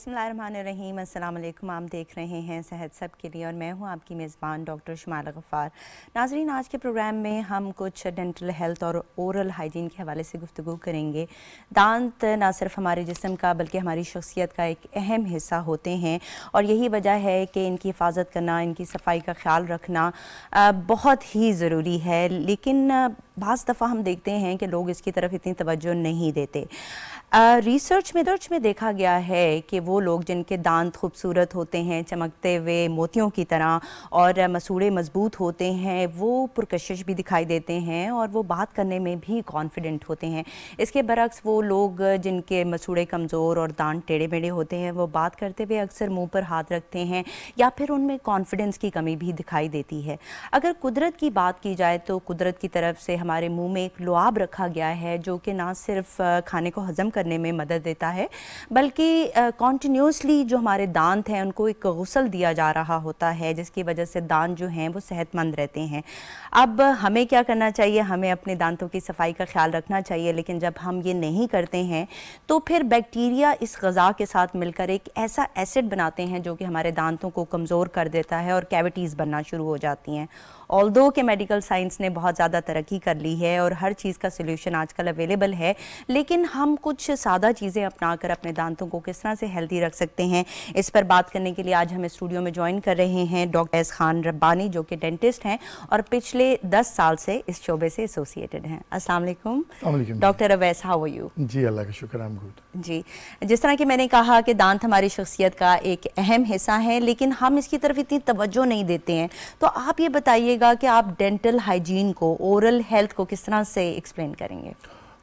अस्सलाम वालेकुम आप देख रहे हैं सेहत सब के लिए और मैं हूँ आपकी मेज़बान डॉक्टर शुमाल गफ़ार नाजरीन, आज के प्रोग्राम में हम कुछ डेंटल हेल्थ और ओरल हाइजीन के हवाले से गुफ्तु करेंगे। दांत ना सिर्फ़ हमारे जिसम का, बल्कि हमारी शख्सियत का एक अहम हिस्सा होते हैं और यही वजह है कि इनकी हिफाजत करना, इनकी सफ़ाई का ख्याल रखना बहुत ही ज़रूरी है। लेकिन बाज़ दफ़ा हम देखते हैं कि लोग इसकी तरफ़ इतनी तवज्जो नहीं देते। रिसर्च में दर्ज में देखा गया है कि वो लोग जिनके दांत खूबसूरत होते हैं, चमकते हुए मोतियों की तरह और मसूड़े मज़बूत होते हैं, वो पुरकशिश भी दिखाई देते हैं और वो बात करने में भी कॉन्फिडेंट होते हैं। इसके बरक्स वो लोग जिनके मसूड़े कमज़ोर और दांत टेढ़े मेढ़े होते हैं, वो बात करते हुए अक्सर मुँह पर हाथ रखते हैं या फिर उनमें कॉन्फिडेंस की कमी भी दिखाई देती है। अगर कुदरत की बात की जाए तो कुदरत की तरफ़ से हमारे मुँह में एक लुआब रखा गया है जो कि ना सिर्फ़ खाने को हज़म करने में मदद देता है। बल्कि कॉन्टीन्यूसली जो हमारे दांत हैं, उनको एक गसल दिया जा रहा होता है, जिसकी वजह से दांत जो हैं, वो सेहतमंद रहते हैं। अब हमें क्या करना चाहिए? हमें अपने दांतों की सफ़ाई का ख्याल रखना चाहिए, लेकिन जब हम ये नहीं करते हैं तो फिर बैक्टीरिया इस गज़ा के साथ मिलकर एक ऐसा एसिड बनाते हैं, जो कि हमारे दांतों को कमज़ोर कर देता है और कैविटीज़ बनना शुरू हो जाती हैं। ऑल दो के मेडिकल साइंस ने बहुत ज़्यादा तरक्की कर ली है और हर चीज़ का सोल्यूशन आजकल अवेलेबल है लेकिन हम कुछ सादा चीज़ें अपना कर अपने दांतों को किस तरह से हेल्दी रख सकते हैं? इस पर बात करने के लिए आज हमें स्टूडियो में ज्वाइन कर रहे हैं डॉक्टर एस खान रब्बानी जो कि डेंटिस्ट हैं और पिछले दस साल से इस शोबे से एसोसिएटेड हैं। असलम डॉक्टर अवैस हाउ यू जी अल्लाह का शुक्र आई एम गुड जी। जिस तरह की मैंने कहा कि दांत हमारी शख्सियत का एक अहम हिस्सा है लेकिन हम इसकी तरफ़ इतनी तवज्जो नहीं देते हैं। तो आप ये बताइएगा कि आप डेंटल हाइजीन को ओरल हेल्थ को किस तरह से एक्सप्लेन करेंगे?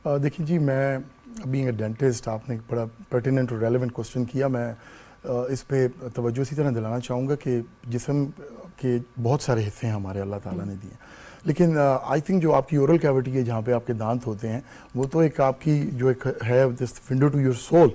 देखिए जी मैं बीइंग अ डेंटिस्ट आपने एक बड़ा पर्टिनेंट और रेलिवेंट क्वेश्चन किया। मैं इस पर तवज्जो इसी तरह दिलाना चाहूँगा कि जिसम के बहुत सारे हिस्से हैं हमारे अल्लाह ताला ने दिए। लेकिन आई थिंक जो आपकी ओरल कैविटी है जहाँ पे आपके दांत होते हैं वो तो एक आपकी जो एक है this window to your soul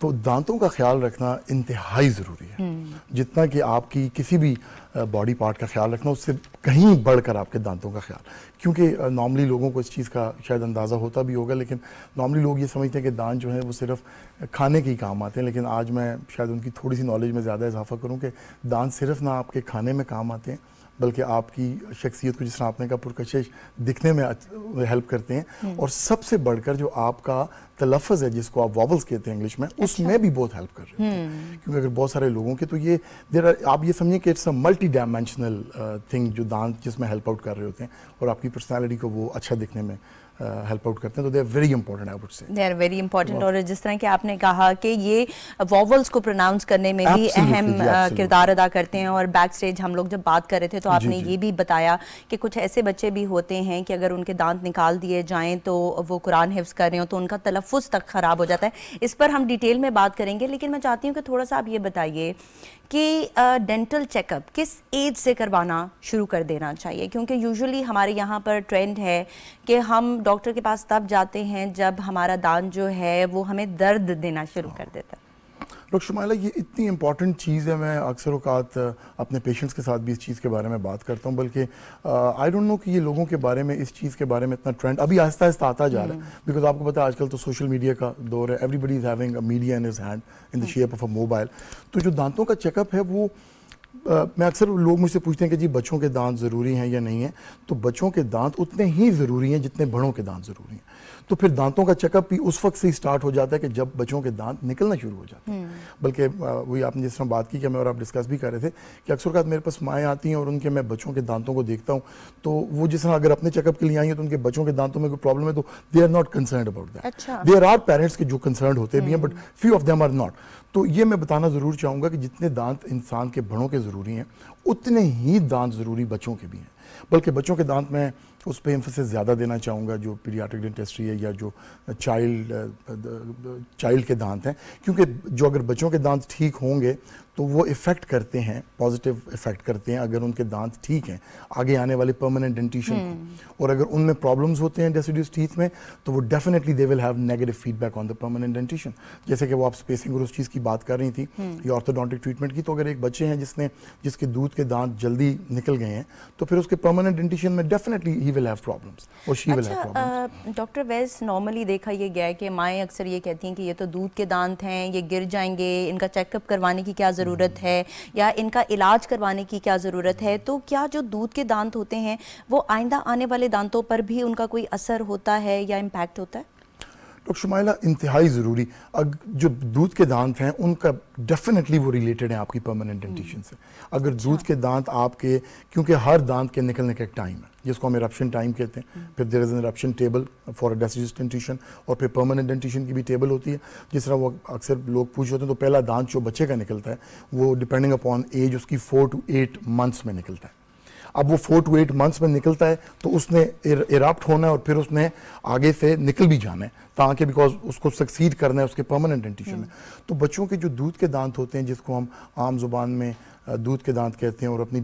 तो दांतों का ख्याल रखना इंतहाई ज़रूरी है। हम्म। जितना कि आपकी किसी भी बॉडी पार्ट का ख्याल रखना उससे कहीं बढ़कर आपके दांतों का ख्याल। क्योंकि नॉर्मली लोगों को इस चीज़ का शायद अंदाज़ा होता भी होगा लेकिन नॉर्मली लोग ये समझते हैं कि दांत जो है वो सिर्फ़ खाने के ही काम आते हैं। लेकिन आज मैं शायद उनकी थोड़ी सी नॉलेज में ज़्यादा इजाफा करूँ कि दांत सिर्फ़ ना आपके खाने में काम आते हैं बल्कि आपकी शख्सियत को जिस तरह आपने का पुरकशिश दिखने में हेल्प करते हैं हम्म। और सबसे बढ़कर जो आपका तलफज है जिसको आप वॉवल्स कहते हैं इंग्लिश में अच्छा। उसमें भी बहुत हेल्प कर रहे हैं हम्म। क्योंकि अगर बहुत सारे लोगों के तो ये देर आप ये समझिए कि it's a multi dimensional thing जो दांत जिसमें हेल्प आउट कर रहे होते हैं और आपकी पर्सनैलिटी को वो अच्छा दिखने में हेल्प uh, आउट करते हैं तो they are very important I would say they are very important और जिस तरह कि आपने कहा कि ये वॉवल्स को प्रोनाउंस करने में भी अहम uh, किरदार अदा करते हैं। और बैक स्टेज हम लोग जब बात कर रहे थे तो आपने ये भी बताया कि कुछ ऐसे बच्चे भी होते हैं कि अगर उनके दांत निकाल दिए जाएँ तो वो कुरान हिफ्स कर रहे हो तो उनका तलफ़ तक ख़राब हो जाता है। इस पर हम डिटेल में बात करेंगे लेकिन मैं चाहती हूँ कि थोड़ा सा आप ये बताइए कि डेंटल चेकअप किस एज से करवाना शुरू कर देना चाहिए? क्योंकि यूजुअली हमारे यहाँ पर ट्रेंड है कि हम डॉक्टर के पास तब जाते हैं जब हमारा दांत जो है वो हमें दर्द देना शुरू कर देता है। डॉक्टर शुमाला ये इतनी इंपॉर्टेंट चीज़ है मैं अक्सर अवकात अपने पेशेंट्स के साथ भी इस चीज़ के बारे में बात करता हूँ बल्कि आई डोंट नो कि ये लोगों के बारे में इस चीज़ के बारे में इतना ट्रेंड अभी आहिस्ता आहिस्ता आता जा रहा है। Because hmm. आपको पता है आजकल तो सोशल मीडिया का दौर है everybody is having a media in his hand in the shape of a mobile तो जो दांतों का चेकअप है वो Uh, मैं अक्सर लोग मुझसे पूछते हैं कि जी बच्चों के दांत ज़रूरी हैं या नहीं है? तो बच्चों के दांत उतने ही ज़रूरी हैं जितने बड़ों के दांत ज़रूरी हैं। तो फिर दांतों का चेकअप भी उस वक्त से ही स्टार्ट हो जाता है कि जब बच्चों के दांत निकलना शुरू हो जाते हैं। हम्म। बल्कि वही आपने जिस तरह बात की कि मैं और आप डिस्कस भी कर रहे थे कि अक्सर मेरे पास माएँ आती हैं और उनके मैं बच्चों के दांतों को देखता हूँ तो वो जिस तरह अगर अपने चेकअप के लिए आई हैं तो उनके बच्चों के दांतों में कोई प्रॉब्लम है तो they are not concern about that there are parents के जो कंसर्न होते भी हैं but few of them are not तो ये मैं बताना ज़रूर चाहूँगा कि जितने दांत इंसान के बड़ों के ज़रूरी हैं उतने ही दांत ज़रूरी बच्चों के भी हैं। बल्कि बच्चों के दांत में उस पर एम्फोसिस ज़्यादा देना चाहूँगा जो पीरियाटिक डेंटिस्ट्री है या जो चाइल्ड चाइल्ड के दांत हैं क्योंकि जो अगर बच्चों के दांत ठीक होंगे तो वो इफ़ेक्ट करते हैं पॉजिटिव इफ़ेक्ट करते हैं अगर उनके दांत ठीक हैं आगे आने वाले परमानेंट डेंटिशन को। और अगर उनमें प्रॉब्लम्स होते हैं डेसिड्यूस टीथ में तो वो definitely they will have negative feedback on the permanent dentition जैसे कि वो आप स्पेसिंग और उस चीज़ की बात कर रही थी हम्म। या ऑर्थोडोंटिक ट्रीटमेंट की तो अगर एक बच्चे हैं जिसने जिसके दूध के दांत जल्दी निकल गए हैं तो फिर उसके परमानेंट डेंटिशन में definitely he will have problems और she will have problems doctor Awais normally देखा ये गया है कि माएँ अक्सर ये कहती हैं कि ये तो दूध के दांत हैं ये गिर जाएँगे इनका चेकअप करवाने की क्या ज़रूरत है या इनका इलाज करवाने की क्या ज़रूरत है तो क्या जो दूध के दांत होते हैं वो आइंदा आने वाले दांतों पर भी उनका कोई असर होता है या इम्पैक्ट होता है? डॉक्टर शुमाइला इंतहाई ज़रूरी। जो दूध के दांत हैं उनका डेफिनेटली वो रिलेटेड है आपकी परमानेंट डेंटिशन से। अगर अच्छा। दूध के दांत आपके क्योंकि हर दांत के निकलने का एक टाइम है। जिसको हम इरप्शन टाइम कहते हैं। हम्म। फिर there is an eruption table for deciduous dentition और फिर परमानेंट डेंटिशन की भी टेबल होती है। जिस तरह वो अक्सर लोग पूछ होते हैं तो पहला दांत जो बच्चे का निकलता है वो डिपेंडिंग अपॉन एज उसकी फोर टू एट मंथ्स में निकलता है। अब वो फोर टू एट मंथ्स में निकलता है तो उसने इराप्ट होना है और फिर उसने आगे से निकल भी जाना है ताकि बिकॉज़ उसको सक्सीड करना है उसके परमानेंट डेंटिशन में। तो बच्चों के जो दूध के दांत होते हैं जिसको हम आम ज़ुबान में दूध के दांत कहते हैं और अपनी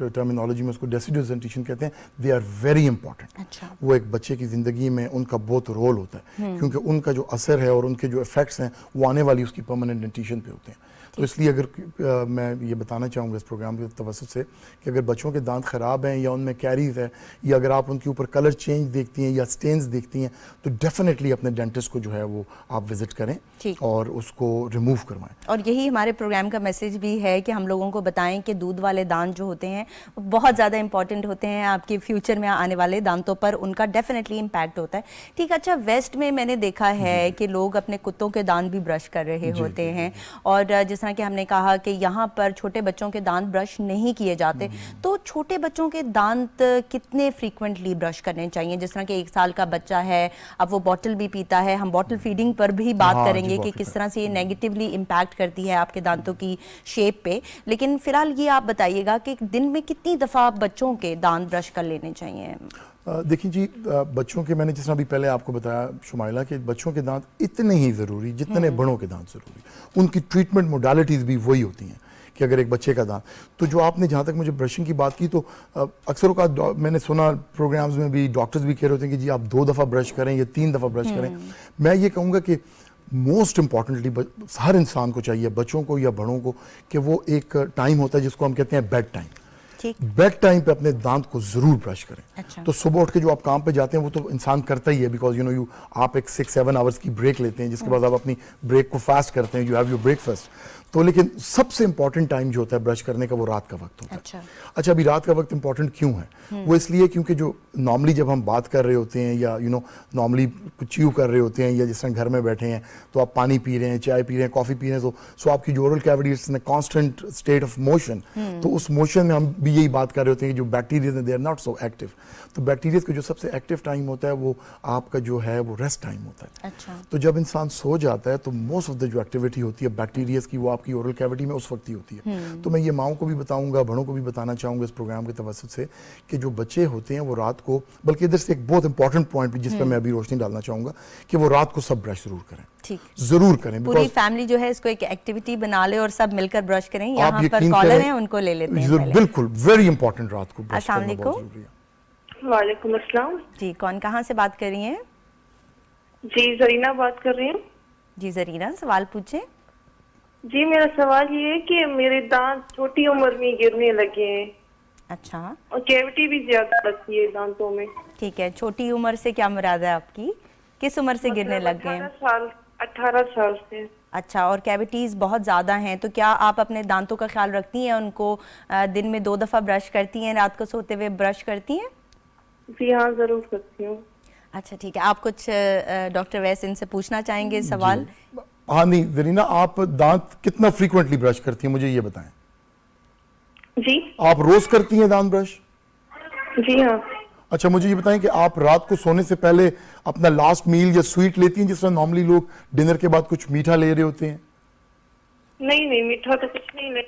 टर्मिनोलॉजी में उसको डेसिडियस डेंटिशन कहते हैं दे आर वेरी इंपॉर्टेंट अच्छा। वो एक बच्चे की ज़िंदगी में उनका बहुत रोल होता है हम्म। क्योंकि उनका जो असर है और उनके जो इफेक्ट्स हैं वो आने वाली उसकी परमानेंट डेंटिशन पे होते हैं तो इसलिए अगर आ, मैं ये बताना चाहूँगा इस प्रोग्राम के तवसत से कि अगर बच्चों के दांत ख़राब हैं या उनमें कैरीज है या अगर आप उनके ऊपर कलर चेंज देखती हैं या स्टेन्स देखती हैं तो डेफिनेटली अपने डेंटिस्ट को जो है वो आप विज़िट करें और उसको रिमूव करवाएँ। और यही हमारे प्रोग्राम का मैसेज भी है कि हम लोगों को बताएँ कि दूध वाले दांत जो होते हैं बहुत ज़्यादा इंपॉर्टेंट होते हैं आपके फ्यूचर में आने वाले दांतों पर उनका डेफिनेटली इम्पैक्ट होता है। ठीक अच्छा वेस्ट में मैंने देखा है कि लोग अपने कुत्तों के दांत भी ब्रश कर रहे होते हैं और जिस तरह कि हमने कहा कि यहाँ पर छोटे बच्चों के दांत ब्रश नहीं किए जाते। तो छोटे बच्चों के दांत कितने फ्रीक्वेंटली ब्रश करने चाहिए? जिस तरह कि एक साल का बच्चा है अब वो बॉटल भी पीता है हम बॉटल फीडिंग पर भी बात हाँ, करेंगे कि किस तरह से ये नेगेटिवली इम्पैक्ट करती है आपके दांतों की शेप पे। लेकिन फ़िलहाल ये आप बताइएगा कि दिन में कितनी दफ़ा बच्चों के दांत ब्रश कर लेने चाहिए? देखिए जी बच्चों के मैंने जिस तरह भी पहले आपको बताया शुमाइला कि बच्चों के दांत इतने ही ज़रूरी जितने हम्म। बड़ों के दांत ज़रूरी उनकी ट्रीटमेंट मोडालिटीज़ भी वही होती हैं कि अगर एक बच्चे का दांत तो जो आपने जहाँ तक मुझे ब्रशिंग की बात की तो अक्सर का मैंने सुना प्रोग्राम्स में भी डॉक्टर्स भी कह रहे होते हैं कि जी आप दो दफ़ा ब्रश करें या तीन दफ़ा ब्रश करें हम्म। मैं ये कहूँगा कि मोस्ट इम्पॉर्टेंटली हर इंसान को चाहिए बच्चों को या बड़ों को कि वो एक टाइम होता है जिसको हम कहते हैं बेड टाइम बेड टाइम पे अपने दांत को ज़रूर ब्रश करें। अच्छा। तो सुबह उठ के जो आप काम पे जाते हैं वो तो इंसान करता ही है बिकॉज़ यू नो यू आप एक सिक्स सेवन आवर्स की ब्रेक लेते हैं जिसके बाद आप अपनी ब्रेक को फास्ट करते हैं यू हैव योर ब्रेकफास्ट तो लेकिन सबसे इंपॉर्टेंट टाइम जो होता है ब्रश करने का वो रात का वक्त होता अच्छा। है अच्छा, अभी रात का वक्त इंपॉर्टेंट क्यों है हम्म। वो इसलिए क्योंकि जो नॉर्मली जब हम बात कर रहे होते हैं या यू नो नॉर्मली कुछ च्यू कर रहे होते हैं या जिस तरह घर में बैठे हैं तो आप पानी पी रहे हैं चाय पी रहे हैं कॉफ़ी पी रहे हैं तो सो आपकी जो oral cavity is constant state of motion तो उस मोशन में हम भी यही बात कर रहे होते हैं कि जो bacteria they are not so active तो बैक्टीरिया का जो सबसे एक्टिव टाइम होता है वो आपका जो है वो रेस्ट टाइम होता है अच्छा। तो जब इंसान सो जाता है तो मोस्ट ऑफ़ द जो एक्टिविटी होती है बैक्टीरियाज की वो आपकी ओरल कैविटी में उस वक्त ही होती है। हम्म। तो मैं ये माओ को भी बताऊँगा बड़ों को भी बताना चाहूँगा इस प्रोग्राम के तवसत से कि जो बच्चे होते हैं वो रात को बल्कि इधर से एक बहुत इंपॉर्टेंट पॉइंट जिस पर हम्म। मैं अभी रोशनी डालना चाहूँगा कि वो रात को सब ब्रश ज़रूर करें। ज़रूर करें पूरी फैमिली जो है इसको एक एक्टिविटी बना ले और सब मिलकर ब्रश करें यहाँ पर कॉलर हैं उनको ले लेते हैं बिल्कुल वेरी इंपॉर्टेंट रात को वालेकुम अस्सलाम। जी कौन कहाँ से बात कर रही हैं? जी जरीना बात कर रही हूँ। जी जरीना सवाल पूछे। जी मेरा सवाल ये है कि मेरे दांत छोटी उम्र में गिरने लगे हैं। अच्छा। और कैविटी भी ज़्यादा लगती है दांतों में। ठीक है छोटी उम्र से क्या मुराद है आपकी? किस उम्र से गिरने मतलब लग गए? साल अठारह साल से। अच्छा और कैविटीज़ बहुत ज़्यादा हैं तो क्या आप अपने दांतों का ख्याल रखती हैं उनको दिन में दो दफ़ा ब्रश करती हैं रात को सोते हुए ब्रश करती हैं? जी हाँ ज़रूर करती हूँ। अच्छा ठीक है आप कुछ डॉक्टर वैस इनसे पूछना चाहेंगे सवाल? हाँ नहीं जरीना आप दांत कितना फ्रीक्वेंटली ब्रश करती हैं मुझे ये बताएँ। जी। आप रोज करती हैं दांत ब्रश जी हाँ। अच्छा मुझे ये बताएँ कि आप रात को सोने से पहले अपना लास्ट मील या स्वीट लेती हैं जिस तरह नॉर्मली लोग डिनर के बाद कुछ मीठा ले रहे होते हैं? नहीं नहीं मीठा तो कुछ नहीं ले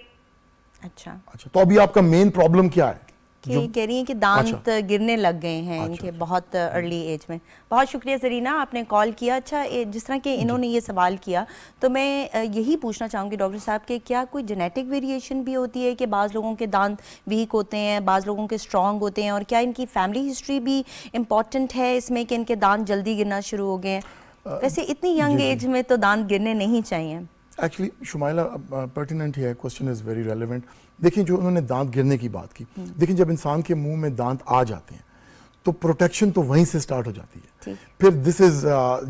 अच्छा। अच्छा तो अभी आपका मेन प्रॉब्लम क्या है? कि कह रही हैं कि दांत अच्छा। गिरने लग गए हैं अच्छा, इनके अच्छा। बहुत अर्ली एज में। बहुत शुक्रिया जरीना आपने कॉल किया। अच्छा जिस तरह के इन्होंने ये सवाल किया तो मैं यही पूछना चाहूँगी डॉक्टर साहब के क्या कोई जेनेटिक वेरिएशन भी होती है कि बाज़ लोगों के दांत वीक होते हैं बाज़ लोगों के स्ट्रॉन्ग होते हैं और क्या इनकी फैमिली हिस्ट्री भी इंपॉर्टेंट है इसमें कि इनके दांत जल्दी गिरना शुरू हो गए हैं? वैसे इतनी यंग एज में तो दांत गिरने नहीं चाहिए। एक्चुअली शुमाइला पर्टिनेंट है क्वेश्चन इज़ वेरी रेलिवेंट देखिए जो उन्होंने दांत गिरने की बात की हम्म। देखिए जब इंसान के मुँह में दांत आ जाते हैं तो प्रोटेक्शन तो वहीं से स्टार्ट हो जाती है। फिर दिस इज़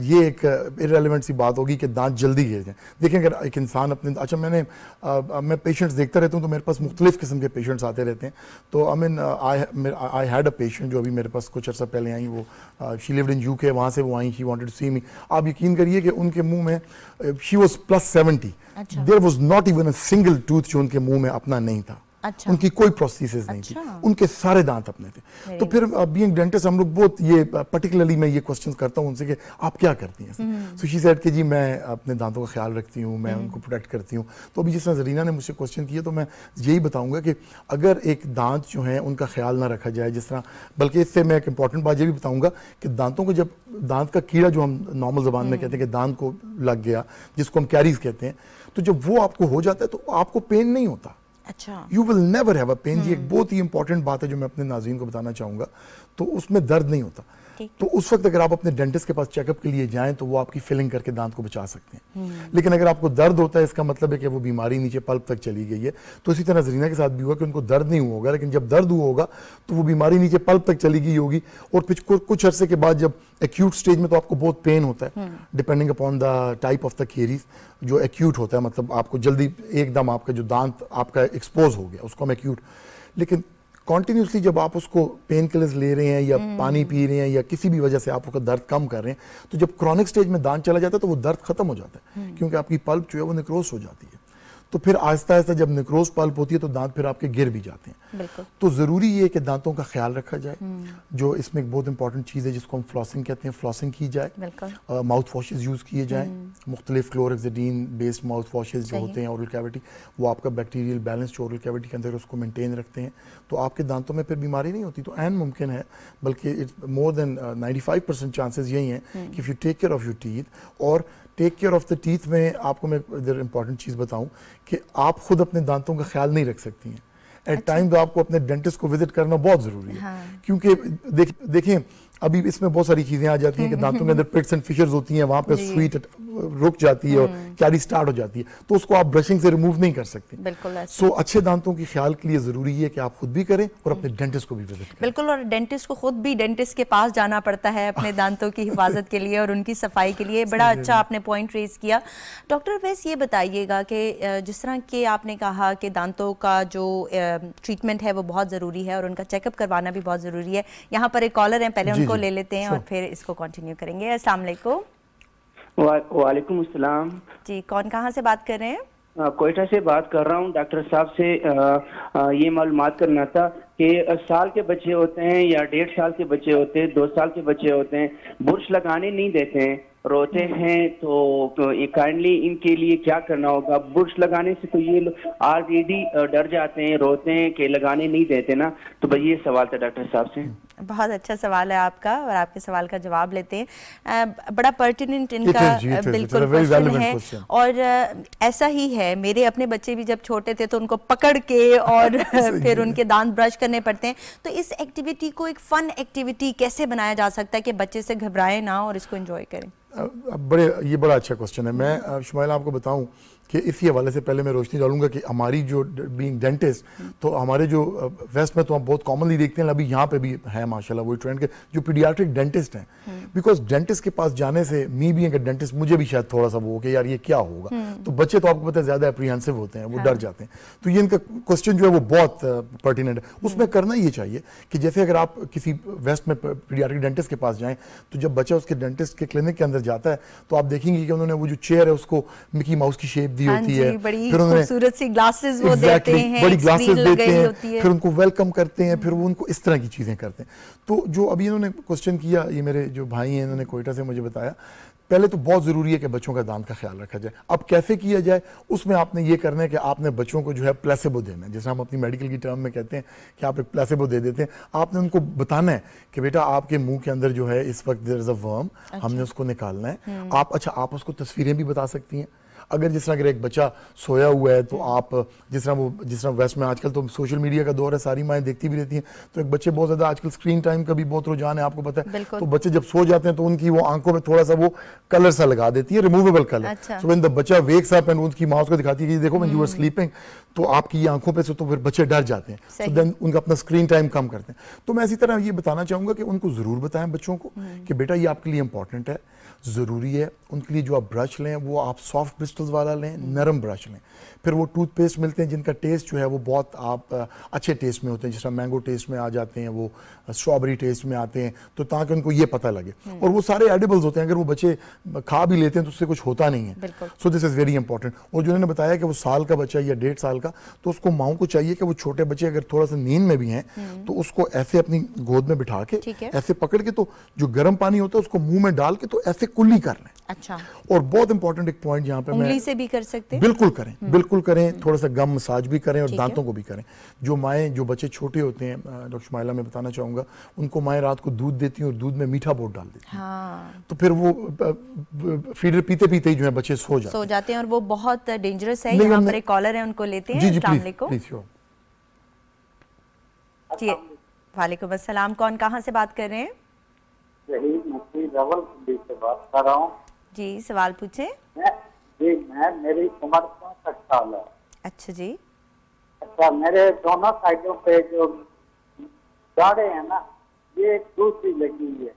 ये एक इरेलीवेंट सी बात होगी कि दांत जल्दी गिर जाए। देखिए अगर एक इंसान अपने अच्छा मैंने uh, मैं पेशेंट्स देखता रहता हूँ तो मेरे पास मुख्तलिफ़ किस्म के पेशेंट्स आते रहते हैं। तो I mean I had a patient जो अभी मेरे पास कुछ अर्सा पहले आई वो शी लिव्ड इन यू के वहाँ से वो I she wanted to see me आप यकीन करिए कि उनके मुँह में she was plus seventy there was not even a single tooth जो उनके मुँह में अपना नहीं था। अच्छा। उनकी कोई प्रोस्थेसिस नहीं अच्छा। थी उनके सारे दांत अपने थे। तो फिर बीइंग डेंटिस्ट हम लोग बहुत ये पर्टिकुलरली मैं ये क्वेश्चन करता हूँ उनसे कि आप क्या करती हैं? सो शी सेड कि जी मैं अपने दांतों का ख्याल रखती हूँ मैं उनको प्रोटेक्ट करती हूँ। तो अभी जिस तरह जरीना ने मुझसे क्वेश्चन किया तो मैं यही बताऊँगा कि अगर एक दांत जो है उनका ख्याल ना रखा जाए जिस तरह बल्कि इससे मैं एक इंपॉर्टेंट बात ये भी बताऊँगा कि दांतों को जब दांत का कीड़ा जो हम नॉर्मल जबान में कहते हैं कि दांत को लग गया जिसको हम कैरीज कहते हैं तो जब वो आपको हो जाता है तो आपको पेन नहीं होता। अच्छा। You will never have a pain ये एक बहुत ही इंपॉर्टेंट बात है जो मैं अपने नाजीन को बताना चाहूँगा। तो उसमें दर्द नहीं होता। तो उस वक्त अगर आप अपने डेंटिस्ट के पास चेकअप के लिए जाएँ तो वो आपकी फिलिंग करके दांत को बचा सकते हैं। लेकिन अगर आपको दर्द होता है इसका मतलब है कि वो बीमारी नीचे पल्प तक चली गई है तो इसी तरह जरीना के साथ भी हुआ कि उनको दर्द नहीं हुआ होगा लेकिन जब दर्द हुआ होगा तो वो बीमारी नीचे पल्प तक चली गई होगी। और फिर कुछ- कुछ अरसे के बाद जब एक्यूट स्टेज में तो आपको बहुत पेन होता है depending upon the type of the caries जो एक्यूट होता है मतलब आपको जल्दी एकदम आपका जो दांत आपका एक्सपोज हो गया उसको हम एक्यूट लेकिन कॉन्टिन्यूसली जब आप उसको पेन किलर्स ले रहे हैं या पानी पी रहे हैं या किसी भी वजह से आप उसका दर्द कम कर रहे हैं तो जब क्रॉनिक स्टेज में दान चला जाता है तो वो दर्द खत्म हो जाता है। क्योंकि आपकी पल्प जो है वो निक्रोस हो जाती है। तो फिर आहिस्ता आहिस्ता जब निक्रोस पल्प होती है तो दांत फिर आपके गिर भी जाते हैं। तो ज़रूरी ये है कि दांतों का ख्याल रखा जाए जो इसमें एक बहुत इंपॉर्टेंट चीज़ है जिसको हम फ्लॉसिंग कहते हैं। फ्लॉसिंग की जाए माउथ वॉशेज यूज़ किए जाएँ। मुख्तलिफ़ क्लोरक्सिडीन बेस्ड माउथ वॉशेज जो होते हैं ओरल कैविटी वो आपका बैक्टीरियल बैलेंस जो ओरल कैविटी के अंदर उसको मेनटेन रखते हैं। तो आपके दांतों में फिर बीमारी नहीं होती तो एन मुमकिन है बल्कि it's more than ninety five percent chances यही हैं कि if you take care of your teeth और take care of the teeth में आपको मैं इधर इंपॉर्टेंट चीज़ बताऊँ कि आप खुद अपने दांतों का ख्याल नहीं रख सकती हैं। एट टाइम तो आपको अपने डेंटिस्ट को विज़िट करना बहुत ज़रूरी है। हाँ। क्योंकि देख देखें अभी इसमें बहुत सारी चीज़ें आ जाती हैं कि दांतों के अंदर पिट्स एंड फिशर्स होती हैं वहाँ पे स्वीट रुक जाती है और कैरी स्टार्ट हो जाती है। तो उसको आप ब्रशिंग से रिमूव नहीं कर सकते। बिल्कुल सो अच्छे दांतों के ख्याल के लिए ज़रूरी है कि आप खुद भी करें और अपने डेंटिस्ट को भी विज़िट करें। बिल्कुल और डेंटिस्ट को खुद भी डेंटिस्ट के पास जाना पड़ता है अपने दांतों की हिफाजत के लिए और उनकी सफ़ाई के लिए। बड़ा अच्छा आपने पॉइंट रेज किया। डॉक्टर वैस ये बताइएगा कि जिस तरह के आपने कहा कि दांतों का जो ट्रीटमेंट है वो बहुत ज़रूरी है और उनका चेकअप करवाना भी बहुत ज़रूरी है। यहाँ पर एक कॉलर हैं पहले जी, ले लेते हैं और फिर इसको कंटिन्यू करेंगे। अस्सलाम वालेकुम। अस्सलाम। जी कौन कहाँ से बात कर रहे हैं? कोयटा से बात कर रहा हूँ। डॉक्टर साहब से अ, अ, ये मालूम करना था कि साल के बच्चे होते हैं या डेढ़ साल के बच्चे होते हैं दो साल के बच्चे होते हैं बुर्श लगाने नहीं देते हैं रोते हैं तो तो काइंडली इनके लिए क्या करना होगा? बुर्श लगाने से तो ये ऑलरेडी डर जाते हैं रोते हैं कि लगाने नहीं देते ना। तो भाई ये सवाल था डॉक्टर साहब से। बहुत अच्छा सवाल है आपका और आपके सवाल का जवाब लेते हैं। बड़ा पर्टिनेंट इनका is, it is. बिल्कुल क्वेश्चन है। question. और ऐसा ही है मेरे अपने बच्चे भी जब छोटे थे तो उनको पकड़ के और फिर उनके दांत ब्रश करने पड़ते हैं। तो इस एक्टिविटी को एक फन एक्टिविटी कैसे बनाया जा सकता है कि बच्चे से घबराए ना और इसको एंजॉय करें? बड़े ये बड़ा अच्छा क्वेश्चन है। मैं शुमाइल आपको बताऊँ कि इसी हवाले से पहले मैं रोशनी डालूँगा कि हमारी जो बीइंग डेंटिस्ट तो हमारे जो वेस्ट में तो हम बहुत कॉमनली देखते हैं अभी यहाँ पे भी है माशाल्लाह वही ट्रेंड के जो पीडियाट्रिक डेंटिस्ट हैं। बिकॉज़ डेंटिस्ट के पास जाने से मी भी अगर डेंटिस्ट मुझे भी शायद थोड़ा सा वो हो कि यार ये क्या होगा? तो बच्चे तो आपको पता है ज़्यादा अप्रीहेंसिव होते हैं वो डर जाते हैं। तो ये इनका क्वेश्चन जो है वो बहुत पर्टिनेंट है। उसमें करना ये चाहिए कि जैसे अगर आप किसी वेस्ट में पीडियाट्रिक डेंटिस्ट के पास जाएँ तो जब बच्चा उसके डेंटिस्ट के क्लिनिक के अंदर जाता है तो आप देखेंगे कि उन्होंने वो जो चेयर है उसको मिकी माउस की शेप दी हाँ होती है। बड़ी फिर खूबसूरत सी ग्लासेस वो Exactly, देते हैं बड़ी ग्लासेस देते हैं है। फिर उनको वेलकम करते हैं फिर वो उनको इस तरह की चीज़ें करते हैं। तो जो अभी इन्होंने क्वेश्चन किया ये मेरे जो भाई हैं इन्होंने कोयटा से मुझे बताया पहले तो बहुत ज़रूरी है कि बच्चों का दांत का ख्याल रखा जाए। अब कैसे किया जाए उसमें आपने ये करना है कि आपने बच्चों को जो है प्लेसेबो देना है। जैसे हम अपनी मेडिकल की टर्म में कहते हैं कि आप एक प्लेसेबो दे देते हैं आपने उनको बताना है कि बेटा आपके मुँह के अंदर जो है इस वक्त देर इज़ अ वर्म हमने उसको निकालना है। आप अच्छा आप उसको तस्वीरें भी बता सकती हैं। अगर जिस तरह अगर एक बच्चा सोया हुआ है तो आप जिस तरह वो जिस तरह वेस्ट में आजकल तो सोशल मीडिया का दौर है सारी माएँ देखती भी रहती हैं। तो एक बच्चे बहुत ज़्यादा आजकल स्क्रीन टाइम का भी बहुत रुझान है आपको पता है। तो बच्चे जब सो जाते हैं तो उनकी वो आँखों में थोड़ा सा वो कलर सा लगा देती है removable colour. So when the बच्चा वेक्स अप एंड उनकी माँ उसको दिखाती है कि देखो मैं यू आर स्लीपिंग तो आपकी ये आँखों पे से तो फिर बच्चे डर जाते हैं। So देन उनका अपना स्क्रीन टाइम कम करते हैं। तो मैं इसी तरह ये बताना चाहूँगा कि उनको ज़रूर बताएँ बच्चों को कि बेटा ये आपके लिए इंपॉर्टेंट है। ज़रूरी है। उनके लिए जो आप ब्रश लें, वो आप सॉफ्ट ब्रिस्टल्स वाला लें, नरम ब्रश लें। फिर वो टूथपेस्ट मिलते हैं जिनका टेस्ट जो है वो बहुत आप अच्छे टेस्ट में होते हैं। जिस तरह मैंगो टेस्ट में आ जाते हैं वो स्ट्रॉबेरी टेस्ट में आते हैं तो ताकि उनको ये पता लगे। और वो सारे एडिबल्स होते हैं। अगर वो बच्चे खा भी लेते हैं तो उससे कुछ होता नहीं है। So this is very important और जो उन्होंने बताया कि वो साल का बच्चा या डेढ़ साल का तो उसको माओ को चाहिए कि वो छोटे बच्चे अगर थोड़ा सा नींद में भी हैं तो उसको ऐसे अपनी गोद में बिठा के ऐसे पकड़ के तो जो गर्म पानी होता है उसको मुँह में डाल के तो ऐसे कुल्ली कर लें। अच्छा। और बहुत इंपॉर्टेंट एक पॉइंट यहाँ पे मैं उंगली से भी कर सकते हैं। बिल्कुल करें बिल्कुल करें थोड़ा सा गम मसाज भी करें और दांतों को भी करें। जो माएँ जो बच्चे छोटे होते हैं डॉक्टर शुमाइला मैं बताना चाहूँगा उनको माएँ रात को दूध देती हैं और दूध में मीठा बोट डाल देती हैं। हाँ। तो फिर वो फीडर पीते पीते ही जो है बच्चे सो जाते सो जाते हैं और वो बहुत डेंजरस है यहाँ पर एक कॉलर है उनको लेते हैं हैं जी जी अस्सलाम प्लीज़ श्योर जी वालेकुम अस्सलाम कौन कहाँ से बात कर रहे हैं? यही मैं से बात कर रहा हूँ। जी सवाल पूछें। जी मैं मेरी उम्र चौसठ साल है अच्छा जी। अच्छा मेरे दोनों साइडों पे जो दाढ़े हैं ना ये दूसरी लगी हुई है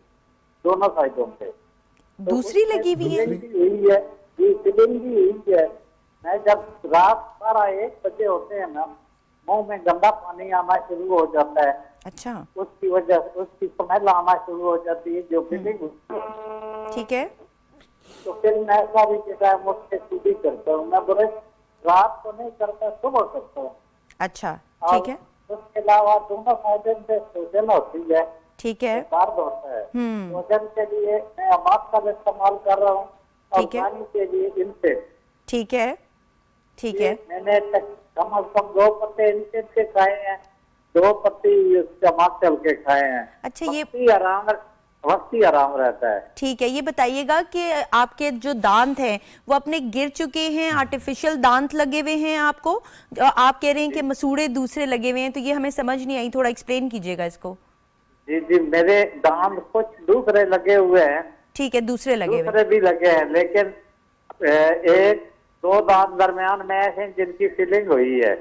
दोनों साइडों पे। तो दूसरी लगी हुई है? भी हुई है ये फिलिंग भी हुई है। मैं जब रात बारह एक बजे होते हैं ना मुँह में गंदा पानी आना शुरू हो जाता है। अच्छा। उसकी वजह उसकी स्मेल आना शुरू हो जाती है जो फिलिंग होती है। ठीक है। तो फिर मैं सारी जगह मुझसे सीधी करता हूँ। मैं बोले रात को नहीं करता सुबह करता हूँ। अच्छा ठीक है। उसके अलावा दोनों फ़ायदे से सूजन होती है ठीक है। दर्द होता है। हम्म। सूजन के लिए मैं अमाक का इस्तेमाल कर रहा हूँ और ठीक है। पानी के लिए इनसे। ठीक है ठीक है। मैंने कम अज कम दो पत्ते इनसे खाए हैं दो पत्ती चल के खाए हैं। अच्छा, ये- आराम वक्ती आराम रहता है। ठीक है ये बताइएगा कि आपके जो दांत हैं वो अपने गिर चुके हैं आर्टिफिशियल दांत लगे हुए हैं आपको? आप कह रहे हैं कि मसूड़े दूसरे लगे हुए हैं तो ये हमें समझ नहीं आई थोड़ा एक्सप्लेन कीजिएगा इसको। जी जी मेरे दांत कुछ दूसरे लगे हुए हैं। ठीक है दूसरे लगे दूसरे भी लगे हैं लेकिन एक दो दांत दरमियान में ऐसे जिनकी फिलिंग हुई है।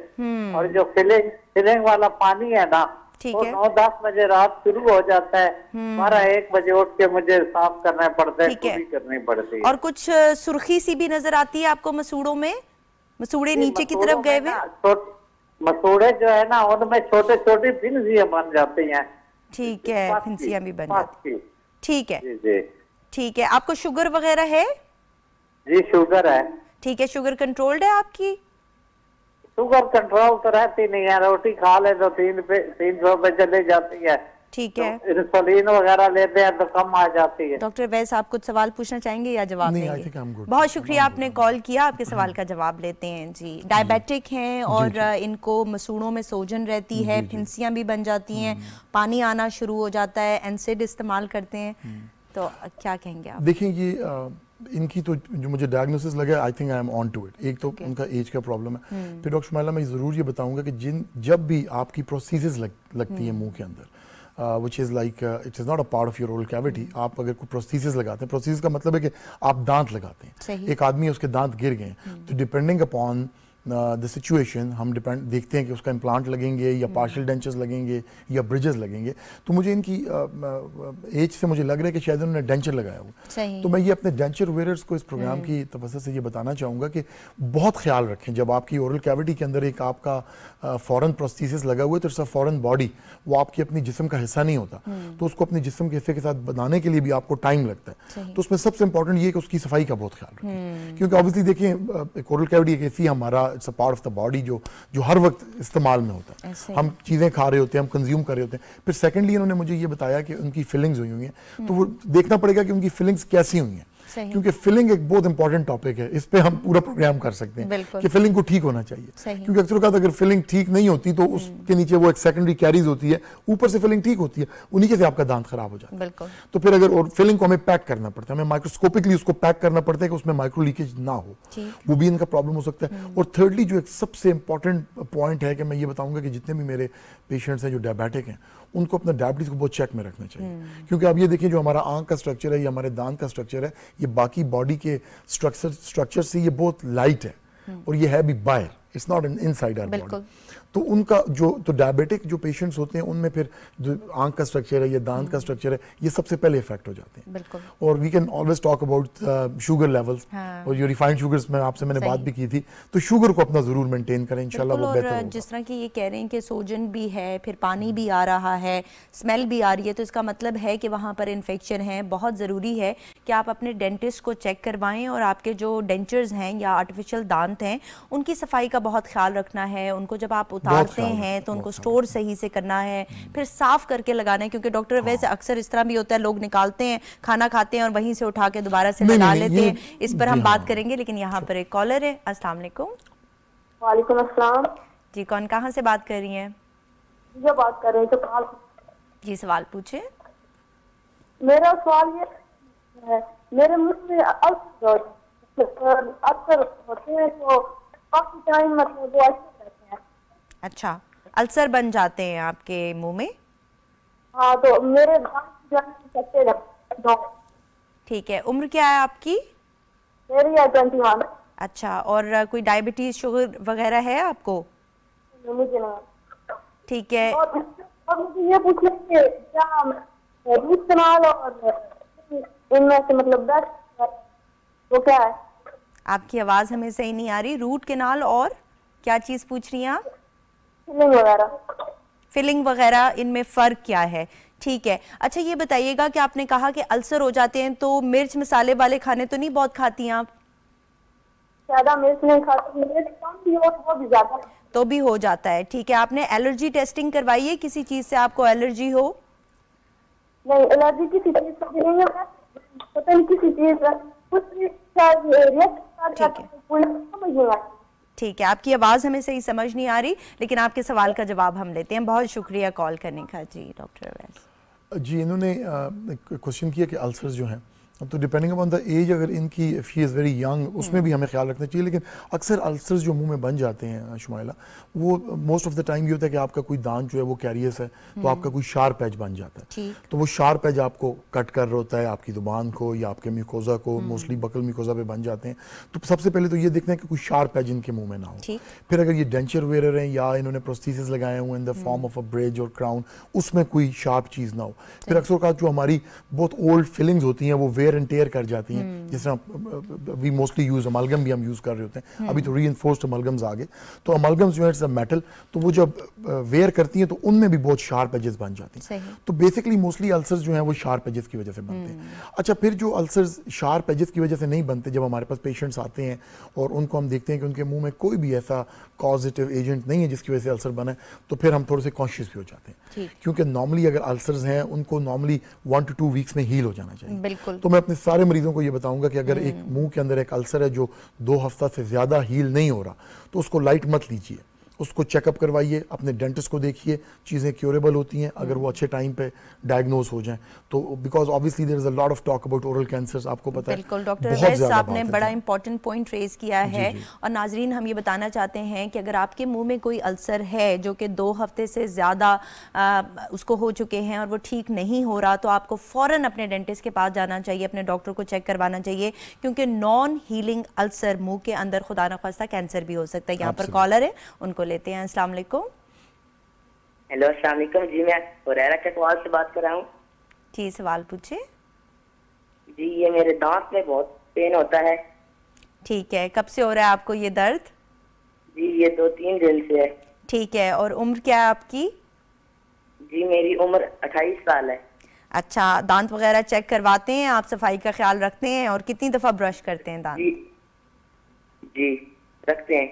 और जो फिलिंग फिलिंग वाला पानी है ना ठीक है। नौ दस बजे रात शुरू हो जाता है। बारह एक बजे उठ के मुझे साफ़ करना पड़ता है ठीक है। करनी पड़ती है। और कुछ सुर्खी सी भी नज़र आती है आपको मसूड़ों में? मसूड़े नीचे की तरफ़ गए हुए? मसूड़े जो है ना उनमें छोटे छोटे फिंसियाँ बन जाती हैं। ठीक है फिंसियाँ भी बन जाती। ठीक है। ठीक है आपको शुगर वगैरह है? जी शुगर है। ठीक है शुगर कंट्रोल्ड है आपकी? शुगर कंट्रोल तो रहती नहीं है रोटी खा ले तो तीन पे तीन सौ पे चले जाती है। ठीक है। इंसुलिन वगैरह लेते हैं तो कम आ जाती है। डॉक्टर वैस आप कुछ सवाल पूछना चाहेंगे या जवाब नहीं, देंगे. बहुत शुक्रिया आपने कॉल किया आपके सवाल का जवाब लेते हैं जी। डायबिटिक हैं और इनको मसूड़ों में सोजन रहती है फिंसियाँ भी बन जाती हैं पानी आना शुरू हो जाता है एनसिड इस्तेमाल करते हैं। तो क्या कहेंगे आप? देखिए ये इनकी तो जो मुझे डायग्नोसिस लगा I think I am on to it एक तो okay. उनका एज का प्रॉब्लम है hmm. फिर डॉक्टर शुमाला मैं ज़रूर ये बताऊँगा कि जिन जब भी आपकी प्रोसीजेस लग, लगती hmm. है मुँह के अंदर which is like it is not a part of your old cavity आप अगर कोई प्रोसीजेस लगाते हैं प्रोसीज का मतलब है कि आप दांत लगाते हैं सही। एक आदमी उसके दांत गिर गए hmm. तो डिपेंडिंग अपॉन द सिचुएशन हम डिपेंड देखते हैं कि उसका इम्प्लांट लगेंगे या पार्शल डेंचर्स लगेंगे या ब्रिजेस लगेंगे। तो मुझे इनकी एज से मुझे लग रहा है कि शायद उन्होंने डेंचर लगाया हो। तो मैं ये अपने डेंचर वेयरर्स को इस प्रोग्राम की तवसत से ये बताना चाहूँगा कि बहुत ख्याल रखें। जब आपकी ओरल कैविटी के अंदर एक आपका फॉरेन प्रोस्थीसिस लगा हुआ है तो इट्स अ फॉरेन बॉडी वो आपकी अपनी जिस्म का हिस्सा नहीं होता। तो उसको अपने जिस्म के हिस्से के साथ बनाने के लिए भी आपको टाइम लगता है। तो उसमें सबसे इंपॉर्टेंट ये कि उसकी सफ़ाई का बहुत ख्याल रखें। क्योंकि ऑब्वियसली देखिए एक कैविटी एक ऐसी हमारा it's a part of the body जो जो हर वक्त इस्तेमाल में होता है। हम चीज़ें खा रहे होते हैं हम कंज्यूम कर रहे होते हैं। फिर सेकेंडली उन्होंने मुझे ये बताया कि उनकी फीलिंग्स हुई हुई हैं। तो वो देखना पड़ेगा कि उनकी फीलिंग्स कैसी हुई हैं। क्योंकि फिलिंग एक बहुत इंपॉर्टेंट टॉपिक है। इस पे हम पूरा प्रोग्राम कर सकते हैं कि फिलिंग को ठीक होना चाहिए। क्योंकि अक्सर औकात अगर फिलिंग ठीक नहीं होती तो उसके नीचे वो एक सेकेंडरी कैरीज होती है। ऊपर से फिलिंग ठीक होती है उन्हीं के से आपका दांत खराब हो जाता है। तो फिर अगर और फिलिंग को हमें पैक करना पड़ता है हमें माइक्रोस्कोपिकली उसको पैक करना पड़ता है कि उसमें माइक्रो लीकेज ना हो। वो भी इनका प्रॉब्लम हो सकता है। और थर्डली जो एक सबसे इंपॉर्टेंट पॉइंट है कि मैं ये बताऊँगा कि जितने भी मेरे पेशेंट्स हैं जो डायबिटिक हैं उनको अपना डायबिटीज़ को बहुत चेक में रखना चाहिए। क्योंकि आप ये देखिए जो हमारा आँख का स्ट्रक्चर है या हमारे दांत का स्ट्रक्चर है ये बाकी बॉडी के स्ट्रक्चर स्ट्रक्चर से ये बहुत लाइट है। और ये है भी बायर it's not inside our बिल्कुल। बॉडी तो उनका जो तो डायबिटिक जो पेशेंट्स होते हैं उनमें फिर जो आँख का स्ट्रक्चर है या दांत का स्ट्रक्चर है ये सबसे पहले इफ़ेक्ट हो जाते हैं। और we can always talk about sugar levels. और जो रिफाइंड शुगर्स में आपसे मैंने बात भी की थी तो शुगर को अपना ज़रूर मेंटेन करें वो बेहतर जिस तरह की ये कह रहे हैं कि सोजन भी है फिर पानी भी आ रहा है स्मेल भी आ रही है तो इसका मतलब है कि वहाँ पर इन्फेक्शन है बहुत ज़रूरी है कि आप अपने डेंटिस्ट को चेक करवाएँ और आपके जो डेंचर्स हैं या आर्टिफिशियल दांत हैं उनकी सफ़ाई का बहुत ख्याल रखना है उनको जब आप उतारते हैं तो उनको स्टोर सही से करना है फिर साफ़ करके लगाना है क्योंकि डॉक्टर वैसे अक्सर इस तरह भी होता है लोग निकालते हैं खाना खाते हैं और वहीं से उठा के दोबारा से लगा लेते हैं। इस पर हम बात हाँ। करेंगे लेकिन यहाँ पर एक कॉलर है। अस्सलाम वालेकुम। वालेकुम अस्सलाम। जी कौन कहाँ से बात कर रही हैं? जो बात कर रहे हैं तो जी सवाल पूछे। मेरा सवाल ये है मेरे मुँह में अक्सर होते हैं तो काफ़ी टाइम मतलब वो अच्छे अल्सर बन जाते हैं आपके मुँह में? हाँ तो मेरे ठीक है उम्र क्या है आपकी? मेरी है ट्वेंटी वन। अच्छा और कोई डायबिटीज़ शुगर वगैरह है आपको? मुझे नहीं। ठीक है। और और मुझे ये पूछना है कि क्या रूट कनाल और इनमें से मतलब बेस्ट वो क्या है? आपकी आवाज़ हमें सही नहीं आ रही। रूट केनाल और क्या चीज़ पूछ रही हैं आप? फिलिंग वगैरह। फिलिंग वगैरह इनमें फ़र्क क्या है? ठीक है। अच्छा ये बताइएगा कि आपने कहा कि अल्सर हो जाते हैं तो मिर्च मसाले वाले खाने तो नहीं बहुत खाती हैं आप? ज़्यादा मिर्च नहीं खाती मिर्च कम भी वो भी ज़्यादा। तो भी हो जाता है ठीक है। आपने एलर्जी टेस्टिंग करवाई है? किसी चीज़ से आपको एलर्जी हो? नहीं एलर्जी किसी चीज़ भी नहीं है पता नहीं किसी चीज़ कुछ भी ठीक है। ठीक है, आपकी आवाज़ हमें सही समझ नहीं आ रही, लेकिन आपके सवाल का जवाब हम लेते हैं। बहुत शुक्रिया कॉल करने का। जी, डॉक्टर अवैस। जी, इन्होंने क्वेश्चन किया कि अल्सर्स जो हैं तो डिपेंडिंग अपॉन द एज अगर इनकी शी इज़ वेरी यंग उसमें भी हमें ख्याल रखना चाहिए लेकिन अक्सर अल्सर्स जो मुँह में बन जाते हैं शुमाइला वो मोस्ट ऑफ़ द टाइम ये होता है कि आपका कोई दांत जो है वो कैरियस है तो आपका कोई शार्प एज बन जाता है। तो वो शार्प एज आपको कट कर रहा होता है आपकी ज़ुबान को या आपके म्यूकोजा को मोस्टली बकल म्यूकोजा पे बन जाते हैं। तो सबसे पहले तो ये देखना है कि कोई शार्प एज इनके मुँह में ना हो। फिर अगर ये डेंचर वेयर हैं या इन्होंने प्रोस्थेसिस लगाए हुए in the form of a bridge और क्राउन उसमें कोई शार्प चीज़ ना हो। फिर अक्सर का जो हमारी बहुत ओल्ड फिलिंग्स होती हैं वो वेयर एंड टेयर कर जाती हैं। जिस तरह वी मोस्टली यूज़ अमलगम भी हम यूज़ कर रहे होते हैं। अभी तो री इन्फोर्स्ड अमलगम्स आ गए। तो अमलगम्स जो है मेटल तो वो जब वेयर करती हैं तो उनमें भी बहुत शार्प एजेस बन जाती हैं। तो बेसिकली मोस्टली अल्सर्स जो हैं वो शार्प एजेस की वजह से बनते हैं। अच्छा फिर जो अल्सर्स शार्प एजेस की वजह से नहीं बनते जब हमारे पास पेशेंट्स आते हैं और उनको हम देखते हैं कि उनके मुँह में कोई भी ऐसा कॉजिटिव एजेंट नहीं है जिसकी वजह से अल्सर बना तो फिर हम थोड़े से कॉन्शियस भी हो जाते हैं। क्योंकि नॉर्मली अगर अल्सर्स हैं उनको normally one two two weeks में हील हो जाना चाहिए। बिल्कुल। तो मैं अपने सारे मरीजों को ये बताऊँगा कि अगर एक मुँह के अंदर एक अल्सर है जो दो हफ़्ता से ज़्यादा हील नहीं हो रहा तो उसको लाइट मत लीजिए। उसको चेकअप करवाइए अपने डेंटिस्ट को देखिए चीज़ें क्योरेबल होती हैं अगर वो अच्छे टाइम पे डायग्नोज हो जाएँ। तो because obviously there is a lot of talk about oral cancers आपको पता है। बिल्कुल डॉक्टर बहुत अवैस साहब ने बड़ा इंपॉर्टेंट पॉइंट रेज किया जी, है जी। और नाजरीन हम ये बताना चाहते हैं कि अगर आपके मुँह में कोई अल्सर है जो कि दो हफ़्ते से ज़्यादा उसको हो चुके हैं और वो ठीक नहीं हो रहा तो आपको फ़ौरन अपने डेंटिस्ट के पास जाना चाहिए अपने डॉक्टर को चेक करवाना चाहिए क्योंकि नॉन हीलिंग अल्सर मुँह के अंदर खुदा न खास्ता कैंसर भी हो सकता है। यहाँ पर कॉलर है उनको लेते हैं। अस्सलाम वालेकुम। हेलो अस्सलाम वालेकुम। जी मैं हुरैरा चकवाल से बात कर रहा हूँ। जी सवाल पूछे जी ये मेरे दांत में बहुत पेन होता है। ठीक है कब से हो रहा है आपको ये दर्द? जी ये दो तीन दिन से है। ठीक है और उम्र क्या है आपकी? जी मेरी उम्र 28 साल है। अच्छा दांत वगैरह चेक करवाते हैं आप सफ़ाई का ख्याल रखते हैं और कितनी दफ़ा ब्रश करते हैं दांत? जी जी रखते हैं।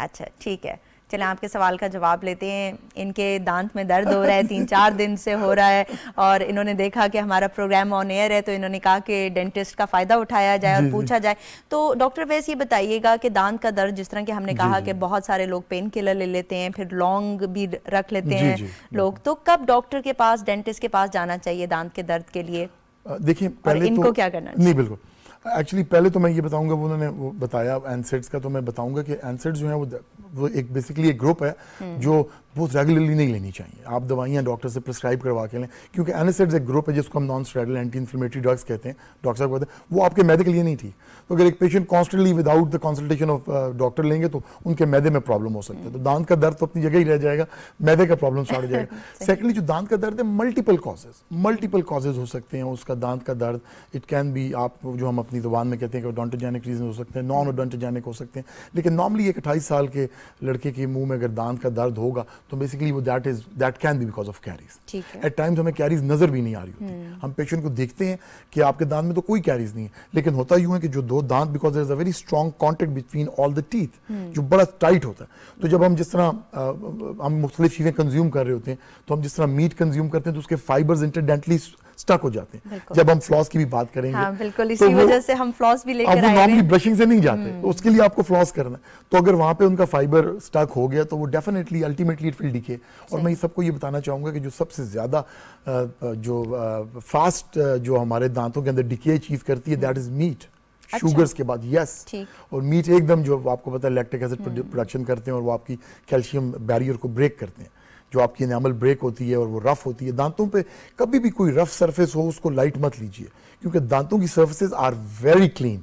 अच्छा ठीक है। चले आपके सवाल का जवाब लेते हैं। इनके दांत में दर्द हो रहा है तीन चार दिन से हो रहा है और इन्होंने देखा कि हमारा प्रोग्राम ऑन एयर है तो इन्होंने कहा कि डेंटिस्ट का फ़ायदा उठाया जाए और पूछा जाए। तो डॉक्टर वैस ये बताइएगा कि दांत का दर्द जिस तरह कि हमने कहा कि बहुत सारे लोग पेन किलर ले लेते हैं फिर लॉन्ग भी रख लेते हैं लोग। तो कब डॉक्टर के पास डेंटिस्ट के पास जाना चाहिए दांत के दर्द के लिए? देखिए पहले इनको तो, क्या करना नहीं बिल्कुल। एक्चुअली पहले तो मैं ये बताऊँगा वो उन्होंने वो बताया एनसेट्स का तो मैं बताऊँगा कि एनसेट्स जो है वो वो एक बेसिकली एक ग्रुप है हम्म। जो बहुत रेगुलरली नहीं लेनी चाहिए। आप दवाइयाँ डॉक्टर से प्रिस्क्राइब करवा के लें क्योंकि एनएसएड्स एक ग्रुप है जिसको हम non steroidal anti inflammatory drugs कहते हैं। डॉक्टर साहब कहते हैं वो आपके मैदे के लिए नहीं ठीक तो अगर एक patient constantly without the consultation of doctor लेंगे तो उनके मैदे में प्रॉब्लम हो सकती है। तो दांत का दर्द तो अपनी जगह ही रह जाएगा मैदे का प्रॉब्लम स्टार्ट हो जाएगा सेकेंडली जो दांत का दर्द है मल्टीपल कॉजेज मल्टीपल कॉजेज हो सकते हैं उसका दांत का दर्द। इट कैन बी आप जो हम अपनी ज़ुबान में कहते हैं कि ओडोंटोजेनिक रीजन हो सकते हैं नॉन ओडोंटोजेनिक हो सकते हैं। लेकिन नॉर्मली एक अट्ठाईस साल के लड़के के मुँह में अगर दांत का दर्द होगा तो बेसिकली वो that is that can be because of caries at times हमें कैरीज नज़र भी नहीं आ रही होती। हम्म। हम पेशेंट को देखते हैं कि आपके दांत में तो कोई कैरीज नहीं है। लेकिन होता यूँ है कि जो दो दांत because there is a very strong contact between all the teeth जो बड़ा टाइट होता है। तो जब हम जिस तरह हम मुख्तलिफ़ चीज़ें कंज्यूम कर रहे होते हैं तो हम जिस तरह मीट कंज्यूम करते हैं तो उसके फाइबर्स इंटरडेंटली स्टक हो जाते हैं। जब हम फ्लॉस की भी बात करेंगे हाँ, बिल्कुल तो इसी तो वजह से हम फ्लॉस भी लेकर आए नॉर्मली ब्रशिंग से नहीं जाते तो उसके लिए आपको फ्लॉस करना है। तो अगर वहाँ पे उनका फाइबर स्टक हो गया तो वो definitely ultimately it will decay और मैं सबको ये बताना चाहूँगा कि जो सबसे ज़्यादा जो फास्ट जो हमारे दांतों के अंदर डिके चीज़ करती है दैट इज़ मीट शुगर्स अच्छा। के बाद यस और मीट एकदम जो आपको पता है लैक्टिक एसिड प्रोडक्शन करते हैं और वो आपकी कैल्शियम बैरियर को ब्रेक करते हैं। जो आपकी एनामल ब्रेक होती है और वो रफ होती है दांतों पे कभी भी कोई रफ सरफेस हो उसको लाइट मत लीजिए क्योंकि दांतों की सर्फेसेज आर वेरी क्लीन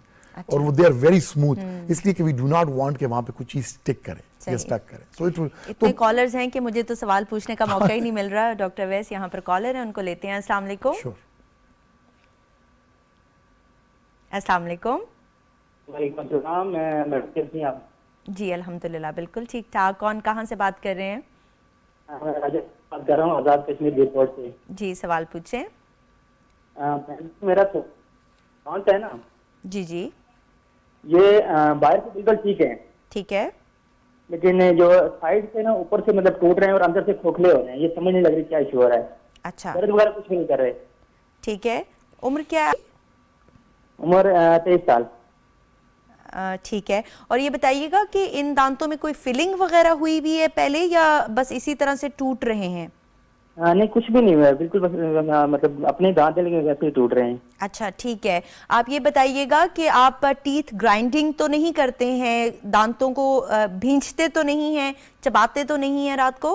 और वो दे आर वेरी स्मूथ इसलिए कि वी डू नॉट वांट कि वहाँ पे कुछ चीज़ स्टिक करे स्टक करे। सो इट इतने कॉलर्स हैं कि मुझे तो सवाल पूछने का मौका ही नहीं मिल रहा। डॉक्टर वैस यहाँ पर कॉलर है उनको लेते हैं। अस्सलाम वालेकुम। अस्सलाम वालेकुम। जी अल्हम्दुलिल्लाह बिल्कुल ठीक ठाक। कौन कहाँ से बात कर रहे हैं? बात कर रहा हूँ आज़ाद कश्मीर रिपोर्ट से। जी सवाल पूछे। मेरा तो है ना? जी जी। ये बाहर से बिल्कुल ठीक है। ठीक है। लेकिन जो साइड से ना ऊपर से मतलब टूट रहे हैं और अंदर से खोखले हो रहे हैं ये समझ नहीं लग रही क्या इशू हो रहा है। अच्छा। दर्द वगैरह कुछ नहीं कर रहे। ठीक है। उम्र क्या उम्र तेईस साल। ठीक है। और ये बताइएगा कि इन दांतों में कोई फिलिंग वगैरह हुई भी है पहले या बस इसी तरह से टूट रहे हैं? आ, नहीं कुछ भी नहीं हुआ बिल्कुल बस मतलब अपने दांत लेकिन वैसे ही टूट रहे हैं। अच्छा ठीक है। आप ये बताइएगा कि आप टीथ ग्राइंडिंग तो नहीं करते हैं दांतों को भींचते तो नहीं हैं चबाते तो नहीं है रात को?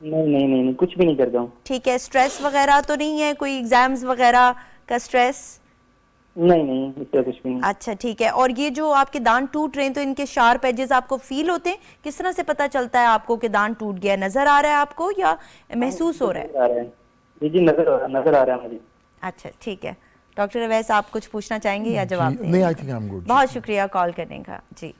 नहीं नहीं नहीं, नहीं कुछ भी नहीं करता हूँ। ठीक है स्ट्रेस वगैरह तो नहीं है? कोई एग्ज़ाम्स वगैरह का स्ट्रेस? नहीं नहीं इससे कुछ भी नहीं। अच्छा ठीक है। और ये जो आपके दांत टूट रहे हैं तो इनके शार्प एजेस आपको फील होते हैं? किस तरह से पता चलता है आपको कि दांत टूट गया नज़र आ रहा है आपको या महसूस हो रहा है? जी जी नज़र नज़र आ रहा है मुझे। अच्छा ठीक है। डॉक्टर अवैस आप कुछ पूछना चाहेंगे या जवाब नहीं I think I am good बहुत शुक्रिया कॉल करने का। जी।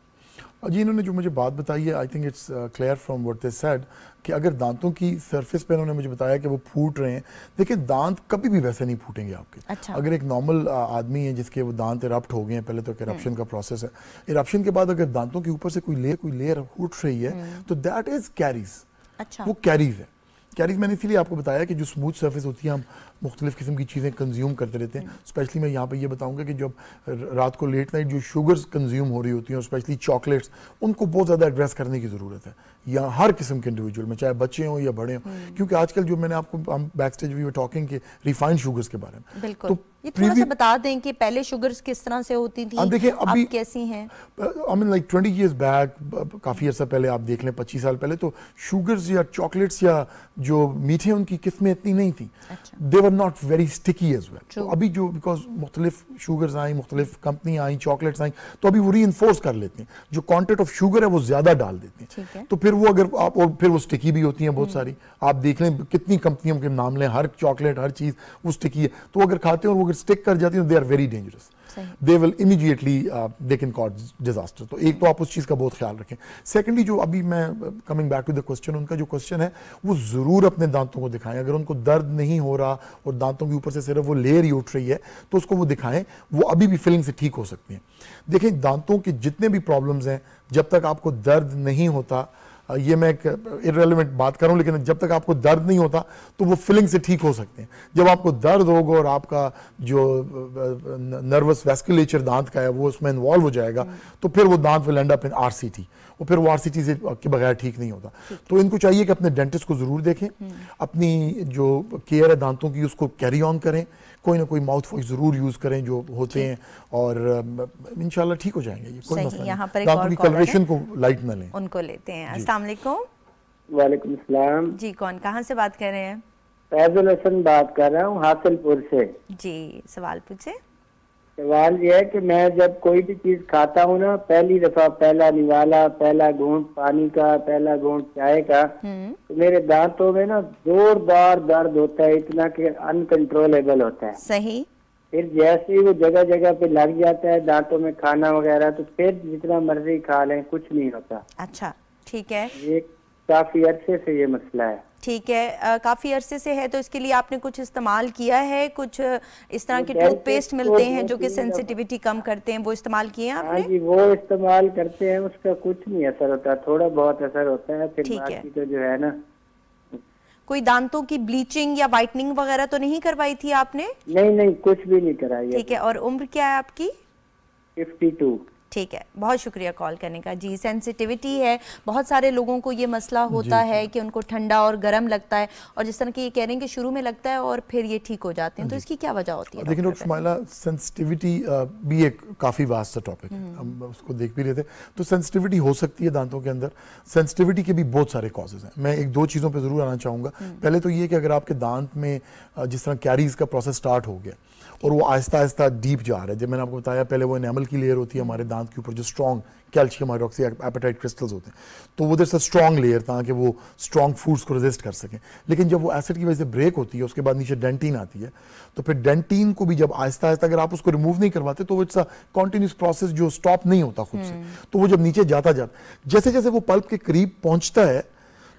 जी इन्होंने जो मुझे बात बताई है I think it's clear from what they said कि अगर दांतों की सरफेस पे इन्होंने मुझे बताया कि वो फूट रहे हैं देखिए दांत कभी भी वैसे नहीं फूटेंगे आपके अच्छा। अगर एक नॉर्मल आदमी है जिसके वो दांत इरप्ट हो गए हैं पहले तो एक इरप्शन हम्म। का प्रोसेस है इरप्शन के बाद अगर दांतों के ऊपर से कोई लेयर कोई लेयर फूट रही है हम्म। तो दैट इज़ कैरीज अच्छा वो कैरीज है कैरीज मैंने इसीलिए आपको बताया कि जो स्मूथ सर्फेस होती है हम मुख्तलिफ़ किस्म की चीज़ें कंज्यूम करते रहते हैं। स्पेशली मैं यहाँ पे ये बताऊँगा कि जब रात को लेट नाइट जो शुगर्स कंज्यूम हो रही होती हैं और स्पेशली चॉकलेट्स उनको बहुत ज़्यादा एड्रेस करने की ज़रूरत है। या हर किस्म के इंडिविजुअल में चाहे बच्चे हों या बड़े हों। हम्म। क्योंकि आजकल जो मैंने आपको हम बैक स्टेज भी टॉकिंग के रिफाइंड शुगर्स के बारे में। तो ये थोड़ा सा बता दें कि पहले शुगर्स किस तरह से होती थी देखिए अभी कैसी हैं? I mean like 20 years back काफ़ी अर्सा पहले आप देख लें 25 साल पहले तो शुगर्स या चॉकलेट्स या जो मीठे उनकी किस्में इतनी नहीं थी। They were not very sticky as well अभी जो बिकॉज़ मुख्तलिफ़ शुगर्स आई मुख्तलिफ़ कंपनी आई चॉकलेट्स आई तो अभी वो री इन्फोर्स कर लेते हैं। जो क्वान्टिट ऑफ़ शुगर है वो ज़्यादा डाल देते हैं। तो फिर वो अगर आप और फिर वो स्टिकी भी होती हैं बहुत हम्म। सारी। आप देख लें कितनी कंपनियों के नाम लें हर चॉकलेट हर चीज़ वो स्टिकी है। तो अगर खाते हैं और वो अगर स्टिक कर जाती है they are very dangerous they will immediately they can cause disaster तो एक तो आप उस चीज़ का बहुत ख्याल रखें सेकेंडली जो अभी मैं coming back to the question उनका जो क्वेश्चन है वो ज़रूर अपने दांतों को दिखाएँ अगर उनको दर्द नहीं हो रहा और दांतों के ऊपर से सिर्फ़ वो लेयर ही उठ रही है तो उसको वो दिखाएँ वो अभी भी फिलिंग से ठीक हो सकती हैं देखें दांतों के जितने भी प्रॉब्लम्स हैं जब तक आपको दर्द नहीं होता ये मैं एक इरेलीवेंट बात करूँ लेकिन जब तक आपको दर्द नहीं होता तो वो फीलिंग से ठीक हो सकते हैं। जब आपको दर्द होगा और आपका जो नर्वस वेस्कुलेचर दांत का है, वो उसमें इन्वॉल्व हो जाएगा तो फिर वो दांत will end up in RCT और फिर वो से के बगैर ठीक नहीं होता। तो इनको चाहिए कि अपने डेंटिस्ट को ज़रूर देखें अपनी जो केयर है दांतों की उसको कैरी ऑन करें। कोई ना कोई माउथ वॉश ज़रूर यूज़ करें जो होते हैं और इंशाल्लाह ठीक हो जाएँगे ये कोई मसला यहाँ नहीं पर दांतों की कलरेशन को लाइट ना लें। उनको लेते हैं। अस्सलाम वालेकुम। वालेकुम सलाम। जी कौन कहाँ से बात कर रहे हैं? फैजुल हसन बात कर रहा हूँ हासिलपुर से। जी सवाल पूछे। सवाल ये है कि मैं जब कोई भी चीज़ खाता हूँ ना पहली दफ़ा पहला निवाला पहला घूंट पानी का पहला घूंट चाय का तो मेरे दांतों में ना जोरदार दर्द होता है इतना कि अनकंट्रोलेबल होता है। सही। फिर जैसे ही वो जगह जगह पे लग जाता है दांतों में खाना वगैरह तो फिर जितना मर्ज़ी खा लें कुछ नहीं होता। अच्छा ठीक है। ये काफ़ी अच्छे से ये मसला है। ठीक है काफ़ी अरसे से है तो इसके लिए आपने कुछ इस्तेमाल किया है? कुछ इस तरह के टूथपेस्ट मिलते हैं जो कि सेंसिटिविटी कम करते हैं वो इस्तेमाल किए हैं हाँ आपने जी वो इस्तेमाल करते हैं उसका कुछ नहीं असर होता थोड़ा बहुत असर होता है फिर ठीक है। बाकी तो जो है ना। कोई दांतों की ब्लीचिंग या वाइटनिंग वगैरह तो नहीं करवाई थी आपने? नहीं नहीं कुछ भी नहीं कराई ठीक है और उम्र क्या है आपकी? फिफ्टी टू ठीक है बहुत शुक्रिया कॉल करने का। जी सेंसिटिविटी है। बहुत सारे लोगों को ये मसला होता है कि उनको ठंडा और गर्म लगता है और जिस तरह की ये कह रहे हैं कि शुरू में लगता है और फिर ये ठीक हो जाते हैं। तो इसकी क्या वजह होती है डॉक्टर डॉक्टर सेंसिटिविटी भी एक काफ़ी वास्ट टॉपिक है। हम्म। हम उसको देख भी रहे थे। तो सेंसिटिविटी हो सकती है दांतों के अंदर। सेंसिटिविटी के भी बहुत सारे कॉजेज हैं। मैं एक दो चीज़ों पर ज़रूर आना चाहूँगा। हम्म। पहले तो ये कि अगर आपके दांत में जिस तरह कैरीज का प्रोसेस स्टार्ट हो गया और वो आहिस्ता आहिस्ता डीप जा रहा है। जब मैंने आपको बताया पहले वो एनामल की लेयर होती है हमारे दांत के ऊपर जो strong calcium hydroxyapatite crystals होते हैं। तो वो दर स्ट्रॉन्ग लेयर ताकि वो स्ट्रॉन्ग फूड्स को रेजिस्ट कर सकें। लेकिन जब वो एसिड की वजह से ब्रेक होती है उसके बाद नीचे डेंटीन आती है तो फिर डेंटीन को भी जब आहिस्ता आहिस्ता अगर आप उसको रिमूव नहीं करवाते तो इट्स अ कॉन्टिन्यूस प्रोसेस जो स्टॉप नहीं होता खुद से। तो वो जब नीचे जाता जाता जैसे जैसे वो पल्प के करीब पहुँचता है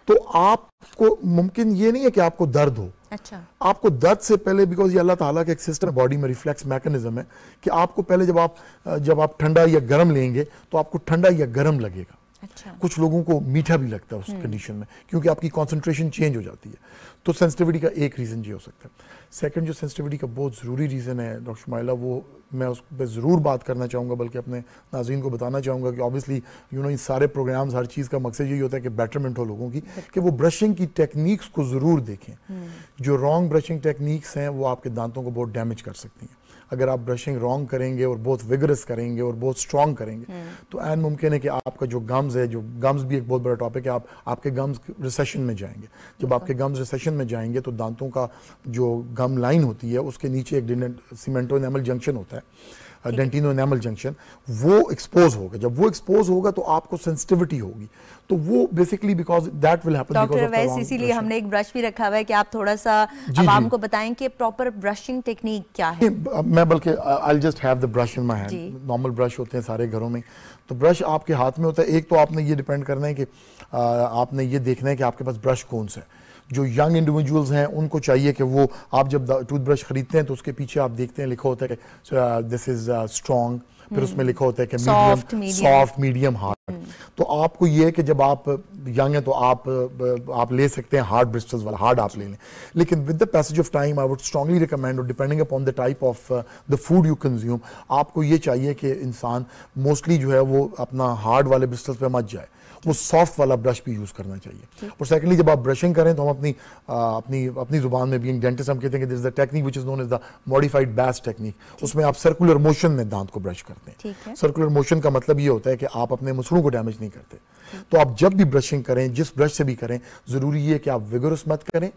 तो आपको मुमकिन ये नहीं है कि आपको दर्द हो। अच्छा। आपको दर्द से पहले बिकॉज़ ये अल्लाह ताला का एक सिस्टम बॉडी में रिफ्लेक्स मैकेनिज्म है, कि आपको पहले जब आप जब आप ठंडा या गर्म लेंगे तो आपको ठंडा या गर्म लगेगा। अच्छा। कुछ लोगों को मीठा भी लगता है उस कंडीशन में क्योंकि आपकी कॉन्सेंट्रेशन चेंज हो जाती है। तो सेंसिटिविटी का एक रीज़न ये हो सकता है। सेकंड जो सेंसिटिविटी का बहुत ज़रूरी रीज़न है डॉक्टर शुमाइला वो मैं उस पर ज़रूर बात करना चाहूँगा बल्कि अपने नाजीन को बताना चाहूँगा कि ऑब्वियसली यू नो इन सारे प्रोग्राम्स हर चीज़ का मकसद यही होता है कि बेटरमेंट हो लोगों की कि वो ब्रशिंग की टेक्निक्स को ज़रूर देखें। जो रॉन्ग ब्रशिंग टेक्निक्स हैं वो आपके दांतों को बहुत डैमेज कर सकती हैं। अगर आप ब्रशिंग रॉन्ग करेंगे और बहुत विगरस करेंगे और बहुत स्ट्रॉन्ग करेंगे तो एन मुमकिन है कि आपका जो गम्स है जो गम्स भी एक बहुत बड़ा टॉपिक है आप आपके गम्स रिसेशन में जाएँगे। जब आपके गम्स रिसेशन में जाएँगे तो दांतों का जो गम लाइन होती है उसके नीचे एक सीमेंटो एनेमल जंक्शन होता है। डेंटिनो एनेमल जंक्शन वो एक्सपोज होगा। जब वो एक्सपोज होगा तो आपको सेंसिटिविटी होगी। तो वो basically because that will happen doctor Wais इसीलिए हमने एक ब्रश भी रखा हुआ है कि आप थोड़ा सा आवाम को बताएँ कि प्रॉपर ब्रशिंग टेक्निक क्या है। मैं बल्कि I just have the brush in my hand normal brush होते हैं सारे घरों में। तो ब्रश आपके हाथ में होता है। एक तो आपने ये डिपेंड करना है कि आ, आपने ये देखना है कि आपके पास ब्रश कौन सा है। जो यंग इंडिविजुअल्स हैं उनको चाहिए कि वो आप जब टूथब्रश खरीदते हैं तो उसके पीछे आप देखते हैं लिखा होता है कि दिस इज़ स्ट्रॉन्ग फिर उसमें लिखा होता है कि मीडियम सॉफ्ट मीडियम हार्ड तो आपको ये है कि जब आप यंग हैं तो आप आप ले सकते हैं हार्ड ब्रिस्टल्स वाला हार्ड आप ले लें। लेकिन with the passage of time I would strongly recommend और depending upon the type of the food you consume आपको ये चाहिए कि इंसान मोस्टली जो है वो अपना हार्ड वाले ब्रिस्टल्स पर मत जाए। वो सॉफ्ट वाला ब्रश भी यूज़ करना चाहिए। और सेकेंडली जब आप ब्रशिंग करें तो हम अपनी आ, अपनी अपनी ज़ुबान में बीइंग डेंटिस्ट हम कहते हैं कि this the technique which is known is the modified Bass technique उसमें आप सर्कुलर मोशन में दांत को ब्रश करते हैं। सर्कुलर मोशन का मतलब ये होता है कि आप अपने मसलों को डैमेज नहीं करते। तो आप जब भी ब्रशिंग करें जिस ब्रश से भी करें ज़रूरी है कि आप विगरस मत करें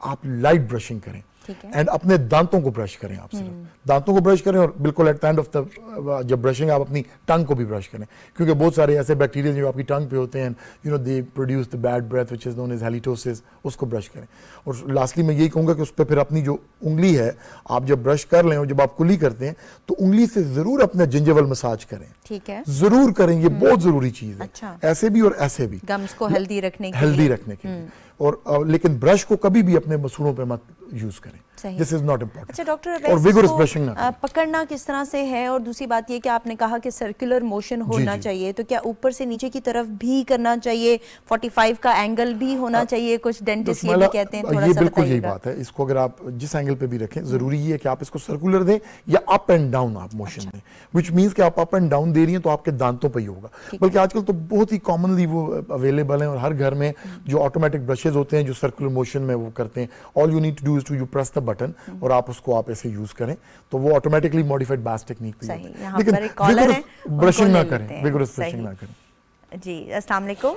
आप लाइट ब्रशिंग करें। एंड अपने दांतों को ब्रश करें आप सिर्फ़। दांतों को ब्रश करें और बिल्कुल at the end of the जब ब्रशिंग आप अपनी टंग को भी ब्रश करें। क्योंकि बहुत सारे ऐसे बैक्टीरिया जो आपकी टंग पे होते हैं you know they produce the bad breath which is known as halitosis उसको ब्रश करें। और लास्टली मैं यही कहूँगा कि उस पर फिर अपनी जो उंगली है आप जब ब्रश कर लें और जब आप कुली करते हैं तो उंगली से ज़रूर अपने जिंजेवल मसाज करें। ठीक है। ज़रूर करें ये बहुत ज़रूरी चीज़ है। अच्छा। ऐसे भी और ऐसे भी। गम्स को हेल्दी रखने हेल्दी रखने के लिए। और लेकिन ब्रश को कभी भी अपने मसूड़ों पे मत यूज़ करें। दिस इज़ नॉट इम्पोर्टेंट अच्छा डॉक्टर और विगोरस ब्रशिंग ना पकड़ना किस तरह से है? और दूसरी बात ये कि आपने कहा कि सर्कुलर मोशन होना जी। चाहिए तो क्या ऊपर से नीचे की तरफ़ भी करना चाहिए? 45 का एंगल भी होना आ, चाहिए कुछ डेंटिस्ट ये भी कहते हैं थोड़ा ये सा बिल्कुल यही बात है। इसको अगर आप जिस एंगल पे भी रखें ज़रूरी ये है कि आप इसको सर्कुलर दें या अप एंड डाउन आप मोशन अच्छा। दें। विच मींस कि आप अप एंड डाउन दे रही हैं तो आपके दांतों पर ही होगा। बल्कि आजकल तो बहुत ही कॉमनली वो अवेलेबल है और हर घर में जो ऑटोमेटिक ब्रशेज होते हैं जो सर्कुलर मोशन में वो करते हैं all you need to do is to you press the button और आप उसको आप ऐसे यूज़ करें तो वो ऑटोमेटिकली मॉडिफाइड बैस टेक्निक सही, होता है। उनको ब्रशिंग ना करें। विगोरस ब्रशिंग ना करें। जी अस्सलाम वालेकुम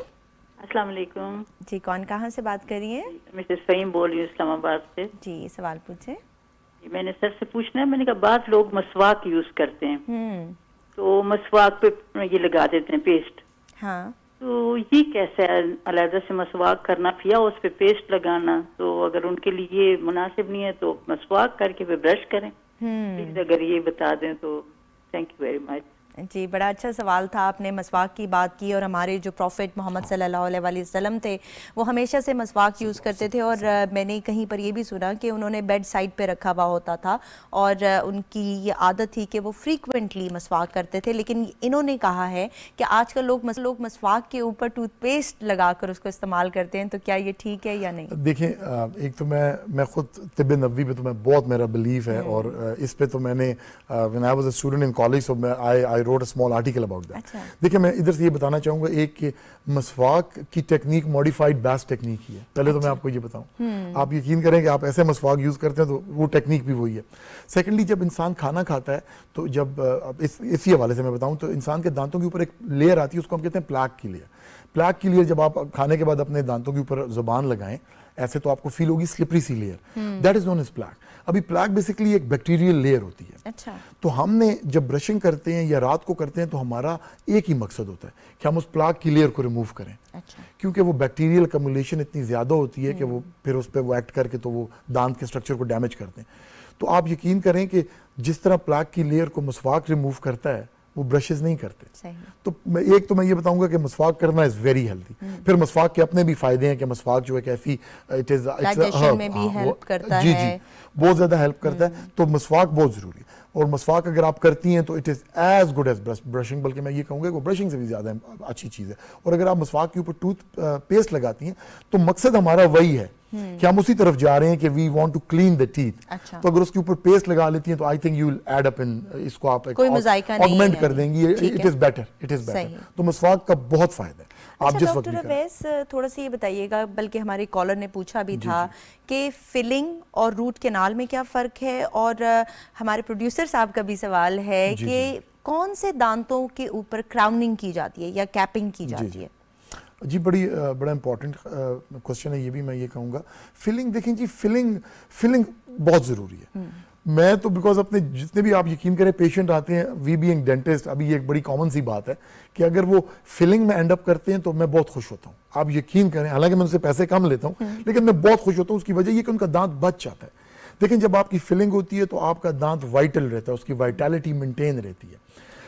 अस्सलाम वालेकुम। जी कौन कहाँ से बात कर रही हैं? मिसेस फहीम बोल रही हूँ इस्लामाबाद से। जी सवाल पूछे। मैंने सर से पूछना है मैंने कहा बाद लोग मसवाक यूज़ करते हैं। हम्म। तो मसवाक पे ये लगा देते हैं पेस्ट हाँ। तो ये कैसे अलहदा से मसवाक करना या उस पे पेस्ट लगाना तो अगर उनके लिए मुनासिब नहीं है तो मसवाक करके फिर ब्रश करें। हम्म। प्लीज़ अगर ये बता दें तो थैंक यू वेरी मच जी बड़ा अच्छा सवाल था। आपने मसवाक की बात की और हमारे जो प्रॉफिट मोहम्मद सल्लल्लाहु अलैहि वसल्लम थे वो हमेशा से मसवाक यूज़ करते थे और मैंने कहीं पर ये भी सुना कि उन्होंने बेड साइड पे रखा हुआ होता था और उनकी ये आदत थी कि वो फ्रीक्वेंटली मसवाक करते थे। लेकिन इन्होंने कहा है कि आजकल लोग मस, लोग मसवाक के ऊपर टूथपेस्ट लगाकर उसको इस्तेमाल करते हैं तो क्या ये ठीक है या नहीं? देखें एक तो मैं मैं खुद तिब नबी पे तो मैं बहुत मेरा बिलीव है और इस पर तो मैंने student in college I a small article about that अच्छा। देखिए मैं इधर से ये बताना चाहूँगा एक कि मसवाक की टेक्निक मॉडिफाइड बैस टेक्निक ही है। पहले अच्छा। तो मैं आपको ये बताऊँ। आप यकीन करें कि आप ऐसे मसवाक यूज़ करते हैं तो वो टेक्निक भी वही है। सेकेंडली जब इंसान खाना खाता है तो जब इस इसी हवाले से मैं बताऊँ तो इंसान के दांतों के ऊपर एक लेयर आती है उसको हम कहते हैं प्लाक की लेयर प्लाक की लेयर जब आप खाने के बाद अपने दांतों के ऊपर ज़ुबान लगाएँ ऐसे तो आपको फील होगी slippery C layer that is known as plaque अभी प्लाक बेसिकली एक बैक्टीरियल लेयर होती है। अच्छा। तो हमने जब ब्रशिंग करते हैं या रात को करते हैं तो हमारा एक ही मकसद होता है कि हम उस प्लाक की लेयर को रिमूव करें। अच्छा। क्योंकि वो बैक्टीरियल कम्युलेशन इतनी ज़्यादा होती है कि वो फिर उस पर वो एक्ट करके तो वो दांत के स्ट्रक्चर को डैमेज करते हैं। तो आप यकीन करें कि जिस तरह प्लाक की लेयर को मसवाक रिमूव करता है वो ब्रशेज नहीं करते। तो मैं एक तो मैं ये बताऊँगा कि मसवाक करना इज़ वेरी हेल्दी फिर मसवाक के अपने भी फ़ायदे हैं कि मसवाक जो है ऐसी इट इज़ करता जी जी। बहुत ज़्यादा हेल्प करता है। तो मसवाक बहुत ज़रूरी है। और मसवाक अगर आप करती हैं तो it is as good as brushing बल्कि मैं ये कहूँगा कि वो ब्रशिंग से भी ज़्यादा अच्छी चीज़ है। और अगर आप मसवाक के ऊपर टूथ पेस्ट लगाती हैं तो मकसद हमारा वही है कि हम उसी तरफ़ जा रहे हैं कि we want to clean the teeth अच्छा। तो अगर उसके ऊपर पेस्ट लगा लेती हैं तो I think you will end up in इसको आप नहीं ऑगमेंट कर देंगी। It is better it is better तो मसवाक का बहुत फ़ायदा है। आप अच्छा जिस वक्त डॉक्टर अवैस थोड़ा सा ये बताइएगा बल्कि हमारे कॉलर ने पूछा भी था कि फिलिंग और रूट केनाल में क्या फ़र्क है? और हमारे प्रोड्यूसर साहब का भी सवाल है कि कौन से दांतों के ऊपर क्राउनिंग की जाती है या कैपिंग की जाती है? जी बड़ी बड़ा इंपॉर्टेंट क्वेश्चन है ये भी मैं ये कहूँगा। फिलिंग देखें जी फिलिंग फिलिंग बहुत ज़रूरी है। मैं तो बिकॉज़ अपने जितने भी आप यकीन करें पेशेंट आते हैं वी बीइंग डेंटिस्ट अभी ये एक बड़ी कॉमन सी बात है कि अगर वो फिलिंग में एंड अप करते हैं तो मैं बहुत खुश होता हूँ। आप यकीन करें हालाँकि मैं उनसे पैसे कम लेता हूँ लेकिन मैं बहुत खुश होता हूँ उसकी वजह ये कि उनका दांत बच जाता है। लेकिन जब आपकी फिलिंग होती है तो आपका दांत वाइटल रहता है उसकी वाइटैलिटी मेंटेन रहती है।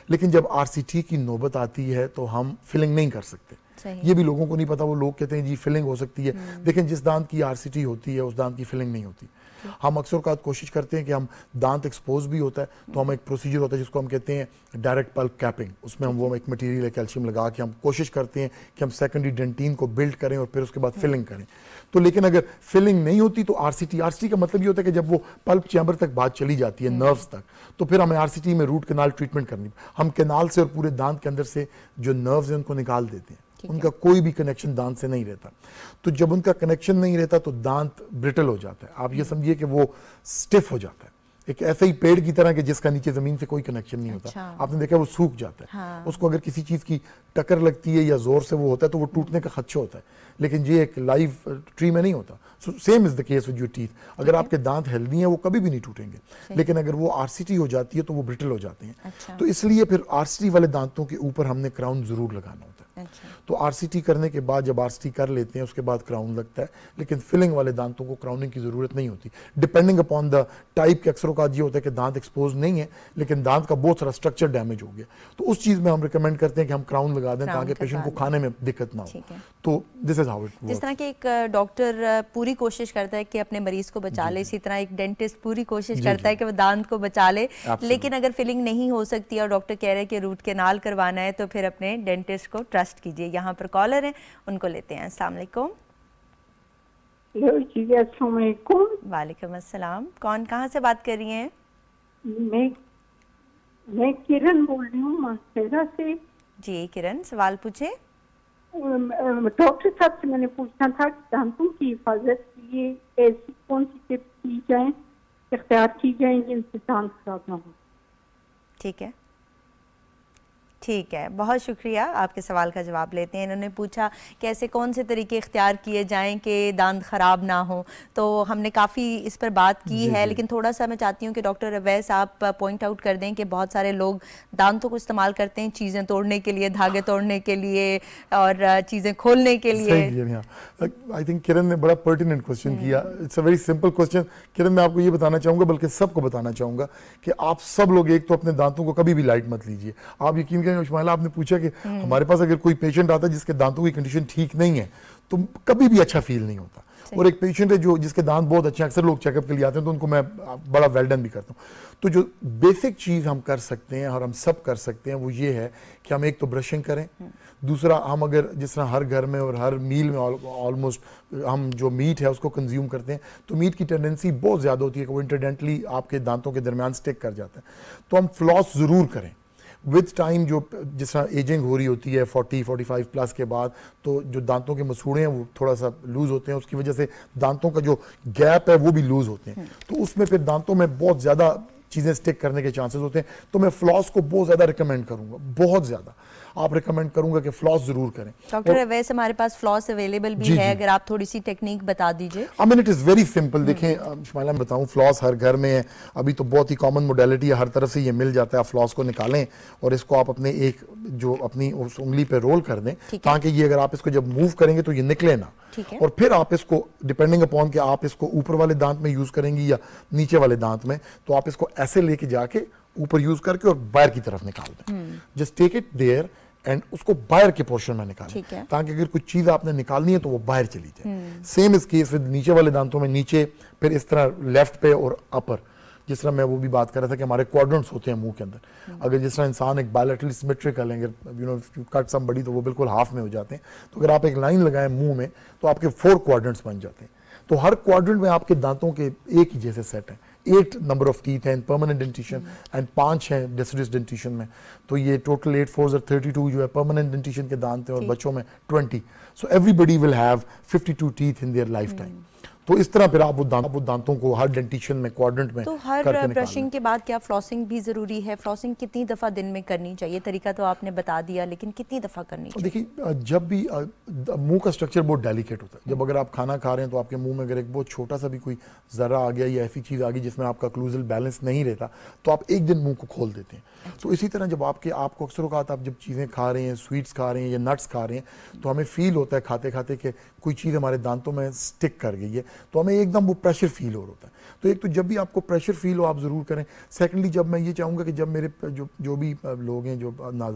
लेकिन जब आरसीटी की नौबत आती है तो हम फिलिंग नहीं कर सकते। ये भी लोगों को नहीं पता वो लोग कहते हैं जी फिलिंग हो सकती है। लेकिन जिस दांत की आरसीटी होती है उस दांत की फिलिंग नहीं होती। हम अक्सर का कोशिश करते हैं कि हम दांत एक्सपोज भी होता है तो हम एक प्रोसीजर होता है जिसको हम कहते हैं डायरेक्ट पल्प कैपिंग उसमें हम वो एक मटेरियल कैल्शियम लगा के हम कोशिश करते हैं कि हम सेकेंडरी डेंटीन को बिल्ड करें और फिर उसके बाद फिलिंग करें। तो लेकिन अगर फिलिंग नहीं होती तो आरसीटी आरसीटी का मतलब ये होता है कि जब वो पल्प चैम्बर तक बात चली जाती है नर्व्स तक तो फिर हमें आरसीटी में रूट कैनाल ट्रीटमेंट करनी हम कैनाल से और पूरे दांत के अंदर से जो नर्व्स हैं उनको निकाल देते हैं। उनका कोई भी कनेक्शन दांत से नहीं रहता। तो जब उनका कनेक्शन नहीं रहता तो दांत ब्रिटल हो जाता है। आप ये समझिए कि वो स्टिफ हो जाता है। एक ऐसे ही पेड़ की तरह के जिसका नीचे ज़मीन से कोई कनेक्शन नहीं होता। अच्छा। आपने देखा वो सूख जाता है। हाँ। उसको अगर किसी चीज़ की टक्कर लगती है या ज़ोर से वो होता है तो वो टूटने का खदशा होता है। लेकिन ये एक लाइव ट्री में नहीं होता। So same is the case with your teeth अगर आपके दांत हेल्दी हैं वो कभी भी नहीं टूटेंगे। लेकिन अगर वो आरसीटी हो जाती है तो वो ब्रिटल हो जाते हैं। अच्छा। तो इसलिए फिर आरसीटी वाले दांतों के ऊपर हमने क्राउन ज़रूर लगाना। तो आरसीटी करने के बाद जब आरसीटी कर लेते हैं उसके बाद क्राउन लगता है। लेकिन फिलिंग वाले दांतों को क्राउनिंग की ज़रूरत नहीं होती। डिपेंडिंग अपॉन द टाइप के अक्सरों का ये होता है कि दांत एक्सपोज नहीं है लेकिन दांत का बहुत सारा स्ट्रक्चर डैमेज हो गया। तो उस चीज़ में हम रिकमेंड करते हैं कि हम क्राउन लगा दें ताकि पेशेंट को खाने में दिक्कत ना हो। है। तो दिस इज़ हाउ इट जिस तरह के एक डॉक्टर पूरी कोशिश करता है कि अपने मरीज़ को बचा ले इसी तरह एक डेंटिस्ट पूरी कोशिश जी, करता है कि वो दांत को बचा ले Absolutely. लेकिन अगर फिलिंग नहीं हो सकती और डॉक्टर कह रहे हैं कि रूट केनाल करवाना है तो फिर अपने डेंटिस्ट को ट्रस्ट कीजिए। यहाँ पर कॉलर हैं उनको लेते हैं। अस्सलाम वालेकुम। जी अस्सलाम कौन कहाँ से बात कर रही हैं? मैं मैं किरण बोल रही हूँ से। जी किरण सवाल पूछे। अम, अम, डॉक्टर साहब से मैंने पूछना था कि दांतों की हिफाजत के लिए ऐसी कौन सी टिप्स की जाए इख्तियार की जाए जिनसे दांत खराब ना हो ठीक है ठीक है बहुत शुक्रिया आपके सवाल का जवाब लेते हैं। इन्होंने पूछा कि ऐसे कौन से तरीके इख्तियार किए जाएँ कि दांत ख़राब ना हो। तो हमने काफ़ी इस पर बात की है लेकिन थोड़ा सा मैं चाहती हूँ कि डॉक्टर अवैस आप पॉइंट आउट कर दें कि बहुत सारे लोग दांतों को इस्तेमाल करते हैं चीज़ें तोड़ने के लिए धागे तोड़ने के लिए और चीज़ें खोलने के लिए। आई थिंक किरण ने बड़ा पर्टिनेंट क्वेश्चन किया। It's a very simple question Kiran मैं आपको ये बताना चाहूँगा बल्कि सबको बताना चाहूँगा कि आप सब लोग एक तो अपने दांतों को कभी भी लाइट मत लीजिए। आप यकीन करें उस्माइला आपने पूछा कि हमारे पास अगर कोई पेशेंट आता है जिसके दांतों की कंडीशन ठीक नहीं है तो कभी भी अच्छा फील नहीं होता। और एक पेशेंट है जो जिसके दांत बहुत अच्छे हैं अक्सर लोग चेकअप के लिए आते हैं तो उनको मैं बड़ा वेल डन भी करता हूँ। तो जो बेसिक चीज़ हम कर सकते हैं और हम सब कर सकते हैं वो ये है कि हम एक तो ब्रशिंग करें दूसरा हम अगर जिस तरह हर घर में और हर मील में ऑलमोस्ट हम जो मीट है उसको कंज्यूम करते हैं तो मीट की टेंडेंसी बहुत ज़्यादा होती है कि वो इंटरडेंटली आपके दांतों के दरमियान स्टिक कर जाता है। तो हम फ्लॉस ज़रूर करें। विद टाइम जो जिस तरह एजिंग हो रही होती है 40 45 प्लस के बाद तो जो दांतों के मसूड़े हैं वो थोड़ा सा लूज होते हैं। उसकी वजह से दांतों का जो गैप है वो भी लूज होते हैं। तो उसमें फिर दांतों में बहुत ज़्यादा चीज़ें स्टिक करने के चांसेस होते हैं। तो मैं फ्लॉस को बहुत ज़्यादा रिकमेंड करूँगा बहुत ज़्यादा। आप रिकमेंड करूँगा कि फ्लॉस ज़रूर करें। डॉक्टर अवैस हमारे पास फ्लॉस अवेलेबल भी जी, है अगर आप थोड़ी सी टेक्निक बता दीजिए। I mean it is very simple देखें मैं बताऊँ फ्लॉस हर घर में है। अभी तो बहुत ही कॉमन मोडेलिटी है हर तरफ़ से ये मिल जाता है। आप फ्लॉस को निकालें और इसको आप अपने एक जो अपनी उस उंगली पे रोल कर दें ताकि ये अगर आप इसको जब मूव करेंगे तो ये निकले ना। और फिर आप इसको डिपेंडिंग अपॉन कि आप इसको ऊपर वाले दांत में यूज़ करेंगी या नीचे वाले दांत में तो आप इसको ऐसे लेके जाके ऊपर यूज़ करके और बाहर की तरफ़ निकाल दें। Just take it there and उसको बाहर के पोर्शन में निकालें। ताकि अगर कुछ चीज़ आपने निकालनी है तो वो बाहर चली जाए। सेम इस केस विद नीचे वाले दांतों में नीचे फिर इस तरह लेफ़्ट पे और अपर जिस तरह मैं वो भी बात कर रहा था कि हमारे क्वाड्रेंट्स होते हैं मुँह के अंदर। अगर जिस तरह इंसान एक बायोलेटरली सिमेट्रिकल है you know you cut some बड़ी तो वो बिल्कुल हाफ़ में हो जाते हैं। तो अगर आप एक लाइन लगाएँ मुँह में तो आपके फोर क्वाड्रेंट्स बन जाते हैं। तो हर क्वाड्रेंट में आपके दांतों के एक ही जैसे सेट हैं। एट नंबर ऑफ़ टीथ हैं परमानेंट डेंटिशन एंड पाँच हैं डेसिडस डेंटिशन में। तो ये total eight four thirty two जो है परमानेंट डेंटिशन के दांत हैं और बच्चों में twenty so everybody will have fifty two teeth in their lifetime तो इस तरह फिर आप दांतों को हर डेंटिशन में क्वाड्रेंट में तो हर ब्रशिंग के बाद क्या फ्लॉसिंग भी ज़रूरी है? फ्लॉसिंग कितनी दफ़ा दिन में करनी चाहिए? तरीका तो आपने बता दिया लेकिन कितनी दफ़ा करनी चाहिए? देखिए जब भी मुँह का स्ट्रक्चर बहुत डेलिकेट होता है। जब अगर आप खाना खा रहे हैं तो आपके मुँह में अगर एक बहुत छोटा सा भी कोई जरा आ गया या ऐसी चीज़ आ गई जिसमें आपका क्लूजल बैलेंस नहीं रहता तो आप एक दिन मुँह को खोल देते हैं। तो इसी तरह जब आपके आपको अक्सर औकात आप जब चीज़ें खा रहे हैं स्वीट्स खा रहे हैं या नट्स खा रहे हैं तो हमें फील होता है खाते खाते कि कोई चीज़ हमारे दांतों में स्टिक कर गई है तो हमें एकदम वो प्रेशर फील हो रहा होता है। तो एक तो जब भी आपको प्रेशर फील हो आप ज़रूर करें। सेकेंडली जब मैं ये चाहूँगा कि जब मेरे जो जो भी लोग हैं जो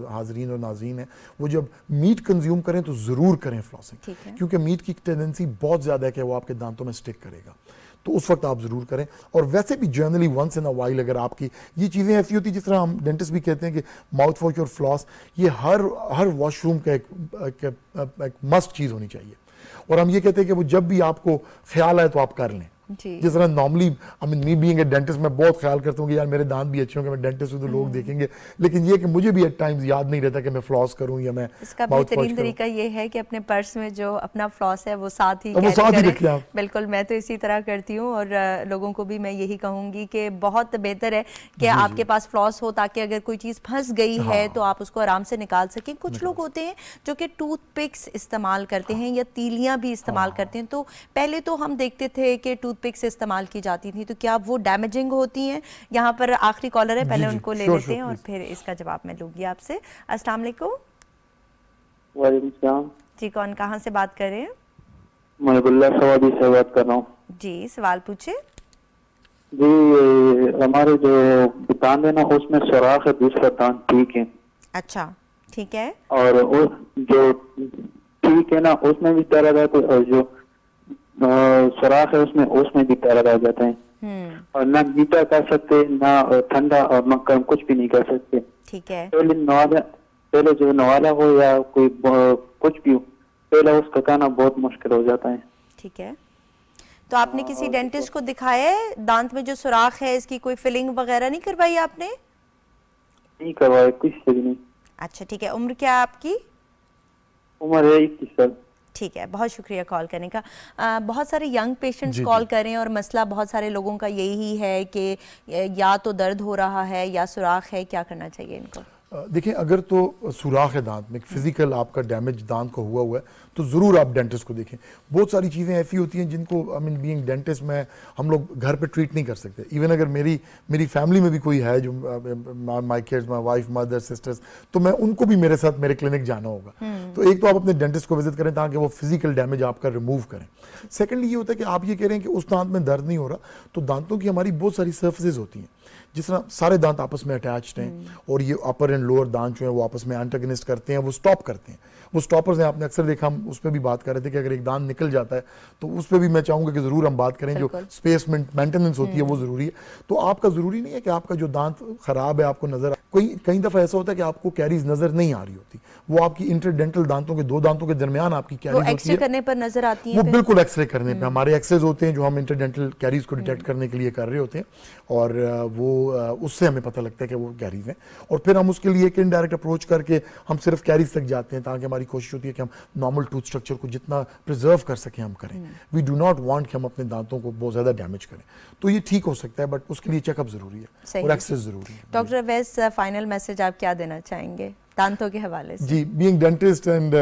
हाजरीन और नाजरीन हैं वो जब मीट कंज्यूम करें तो ज़रूर करें फ्लॉसिंग क्योंकि मीट की टेंडेंसी बहुत ज़्यादा है कि वो आपके दांतों में स्टिक करेगा। तो उस वक्त आप ज़रूर करें। और वैसे भी generally once in a while अगर आपकी ये चीज़ें ऐसी होती जिस तरह हम डेंटिस्ट भी कहते हैं कि माउथ वॉश और फ्लॉस ये हर हर वॉशरूम का एक, एक, एक, एक मस्ट चीज़ होनी चाहिए। और हम ये कहते हैं कि वो जब भी आपको ख्याल आए तो आप कर लें। जिस तरह normally I mean me being a dentist मैं बहुत ख्याल करता हूँ कि यार मेरे दांत भी अच्छे होंगे मैं डेंटिस्ट हूँ तो लोग देखेंगे। लेकिन ये कि मुझे भी एट टाइम्स याद नहीं रहता कि मैं फ्लॉस करूँ या मैं इसका बेहतरीन तरीका ये है कि अपने पर्स में जो अपना फ्लॉस है वो साथ ही वो साथ ही। रखिए बिल्कुल मैं तो इसी तरह करती हूँ और लोगों को भी मैं यही कहूँगी कि बहुत बेहतर है कि आपके पास फ्लॉस हो ताकि अगर कोई चीज़ फंस गई है तो आप उसको आराम से निकाल सकें। कुछ लोग होते हैं जो कि टूथ पिक्स इस्तेमाल करते हैं या तीलियाँ भी इस्तेमाल करते हैं। तो पहले तो हम देखते थे कि टूथ पिक्स इस्तेमाल की जाती थी तो क्या वो डैमेजिंग होती हैं? यहाँ पर आखिरी कॉलर है पहले उनको ले लेते हैं और फिर इसका जवाब मैं लूँगी आपसे। अस्सलाम वालेकुम। वालेकुम जी कौन कहाँ से बात कर रहे हैं? मैं गुल्ला सवादी से बात कर रहा हूँ। जी सवाल पूछे। जी हमारे जो दांत है ना उसमें सुराख है दूसरा दांत ठीक है। अच्छा ठीक है। और उस जो ठीक है ना उसमें भी दर्द है और जो सुराख है उसमें उसमें भी दर्द आ जाता है। हम्म। और ना मीठा कर सकते ना ठंडा और गर्म कुछ भी नहीं कर सकते। ठीक है। पहले नवाला पहले जो नवाला हो या कोई कुछ भी हो पहले उसका कहना बहुत मुश्किल हो जाता है। ठीक है। तो आपने किसी डेंटिस्ट को दिखाया है? दांत में जो सुराख है इसकी कोई फिलिंग वगैरह नहीं करवाई आपने? नहीं करवाए कुछ से भी नहीं। अच्छा ठीक है। उम्र क्या है आपकी? उम्र है इक्कीस साल। ठीक है बहुत शुक्रिया कॉल करने का। आ, बहुत सारे यंग पेशेंट्स कॉल करें हैं और मसला बहुत सारे लोगों का यही है कि या तो दर्द हो रहा है या सुराख है क्या करना चाहिए इनको? देखिए अगर तो सुराख है दांत में फ़िज़िकल आपका डैमेज दांत को हुआ हुआ है तो ज़रूर आप डेंटिस्ट को देखें। बहुत सारी चीज़ें ऐसी होती हैं जिनको आई मीन बीइंग डेंटिस्ट में हम लोग घर पे ट्रीट नहीं कर सकते। इवन अगर मेरी मेरी फैमिली में भी कोई है जो my kids my wife mother sisters तो मैं उनको भी मेरे साथ मेरे क्लिनिक जाना होगा। तो एक तो आप अपने डेंटिस्ट को विज़िट करें ताकि वो फ़िज़िकल डैमेज आपका रिमूव करें। सेकेंडली ये होता है कि आप ये कह रहे हैं कि उस दांत में दर्द नहीं हो रहा तो दांतों की हमारी बहुत सारी सर्फेसिस होती हैं। जिस तरह सारे दांत आपस में अटैच्ड हैं और ये अपर एंड लोअर दांत जो है वो आपस में एंटागनिस्ट करते हैं वो स्टॉप करते हैं। वो स्टॉपर्स हैं आपने अक्सर देखा हम उस पर भी बात कर रहे थे कि अगर एक दांत निकल जाता है तो उस पर भी मैं चाहूँगा कि ज़रूर हम बात करें जो स्पेस मेंटेनेंस होती है वो ज़रूरी है। तो आपका ज़रूरी नहीं है कि आपका जो दांत ख़राब है आपको नज़र कोई कई दफ़ा ऐसा होता है कि आपको कैरीज नज़र नहीं आ रही होती। वो आपकी इंटरडेंटल दांतों के दो दांतों के दरमियान आपकी कैरीज होती है। करने पर नज़र आती है वो बिल्कुल एक्सरे करने पर। हमारे एक्सरेज होते हैं जो हम इंटरडेंटल कैरीज को डिटेक्ट करने के लिए कर रहे होते हैं और वो उससे हमें पता लगता है कि वो कैरीज हैं। और फिर हम उसके लिए एक इनडायरेक्ट अप्रोच करके हम सिर्फ़ कैरीज तक जाते हैं ताकि हमारी कोशिश होती है कि हम नॉर्मल टूथ स्ट्रक्चर को जितना प्रिजर्व कर सकें हम करें। वी डू नॉट वांट कि हम अपने दांतों को बहुत ज़्यादा डैमेज करें। तो ये ठीक हो सकता है बट उसके लिए चेकअप ज़रूरी है और एक्सेस ज़रूरी है। डॉक्टर वैस फाइनल मैसेज आप क्या देना चाहेंगे? दांतों के हवाले से। जी being dentist and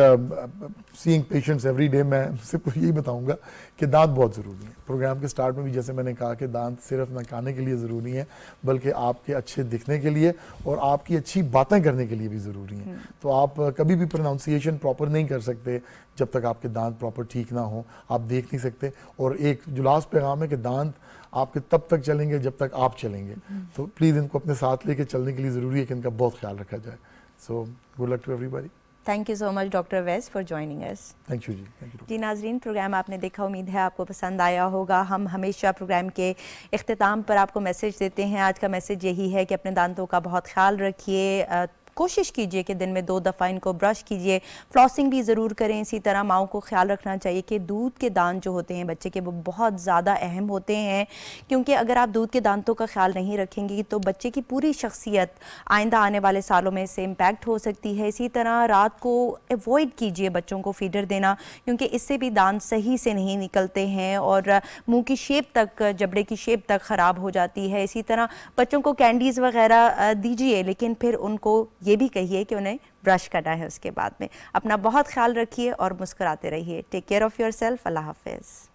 seeing patients every day मैं सिर्फ़ यही बताऊँगा कि दांत बहुत ज़रूरी है। प्रोग्राम के स्टार्ट में भी जैसे मैंने कहा कि दांत सिर्फ़ न खाने के लिए ज़रूरी है बल्कि आपके अच्छे दिखने के लिए और आपकी अच्छी बातें करने के लिए भी ज़रूरी हैं। तो आप कभी भी प्रोनाउंसिएशन प्रॉपर नहीं कर सकते जब तक आपके दांत प्रॉपर ठीक ना हो। आप देख नहीं सकते और एक जो लास्ट पैगाम है कि दांत आपके तब तक चलेंगे जब तक आप चलेंगे। तो प्लीज़ इनको अपने साथ लेके चलने के लिए ज़रूरी है कि इनका बहुत ख्याल रखा जाए। So good luck to everybody thank you so much doctor Wais for joining us thank you ji thank you जी नाजरीन प्रोग्राम आपने देखा उम्मीद है आपको पसंद आया होगा। हम हमेशा प्रोग्राम के अख्ताम पर आपको मैसेज देते हैं। आज का मैसेज यही है कि अपने दांतों का बहुत ख्याल रखिए। कोशिश कीजिए कि दिन में दो दफ़ा इनको ब्रश कीजिए। फ्लॉसिंग भी ज़रूर करें। इसी तरह माओ को ख्याल रखना चाहिए कि दूध के दांत जो होते हैं बच्चे के, वो बहुत ज़्यादा अहम होते हैं। क्योंकि अगर आप दूध के दांतों का ख्याल नहीं रखेंगी तो बच्चे की पूरी शख्सियत आइंदा आने वाले सालों में इससे इम्पैक्ट हो सकती है। इसी तरह रात को अवॉइड कीजिए बच्चों को फीडर देना, क्योंकि इससे भी दांत सही से नहीं निकलते हैं और मुँह की शेप तक, जबड़े की शेप तक ख़राब हो जाती है। इसी तरह बच्चों को कैंडीज़ वगैरह दीजिए, लेकिन फिर उनको ये भी कहिए कि उन्हें ब्रश करना है उसके बाद में। अपना बहुत ख्याल रखिए और मुस्कुराते रहिए। Take care of yourself अल्लाह हाफिज़।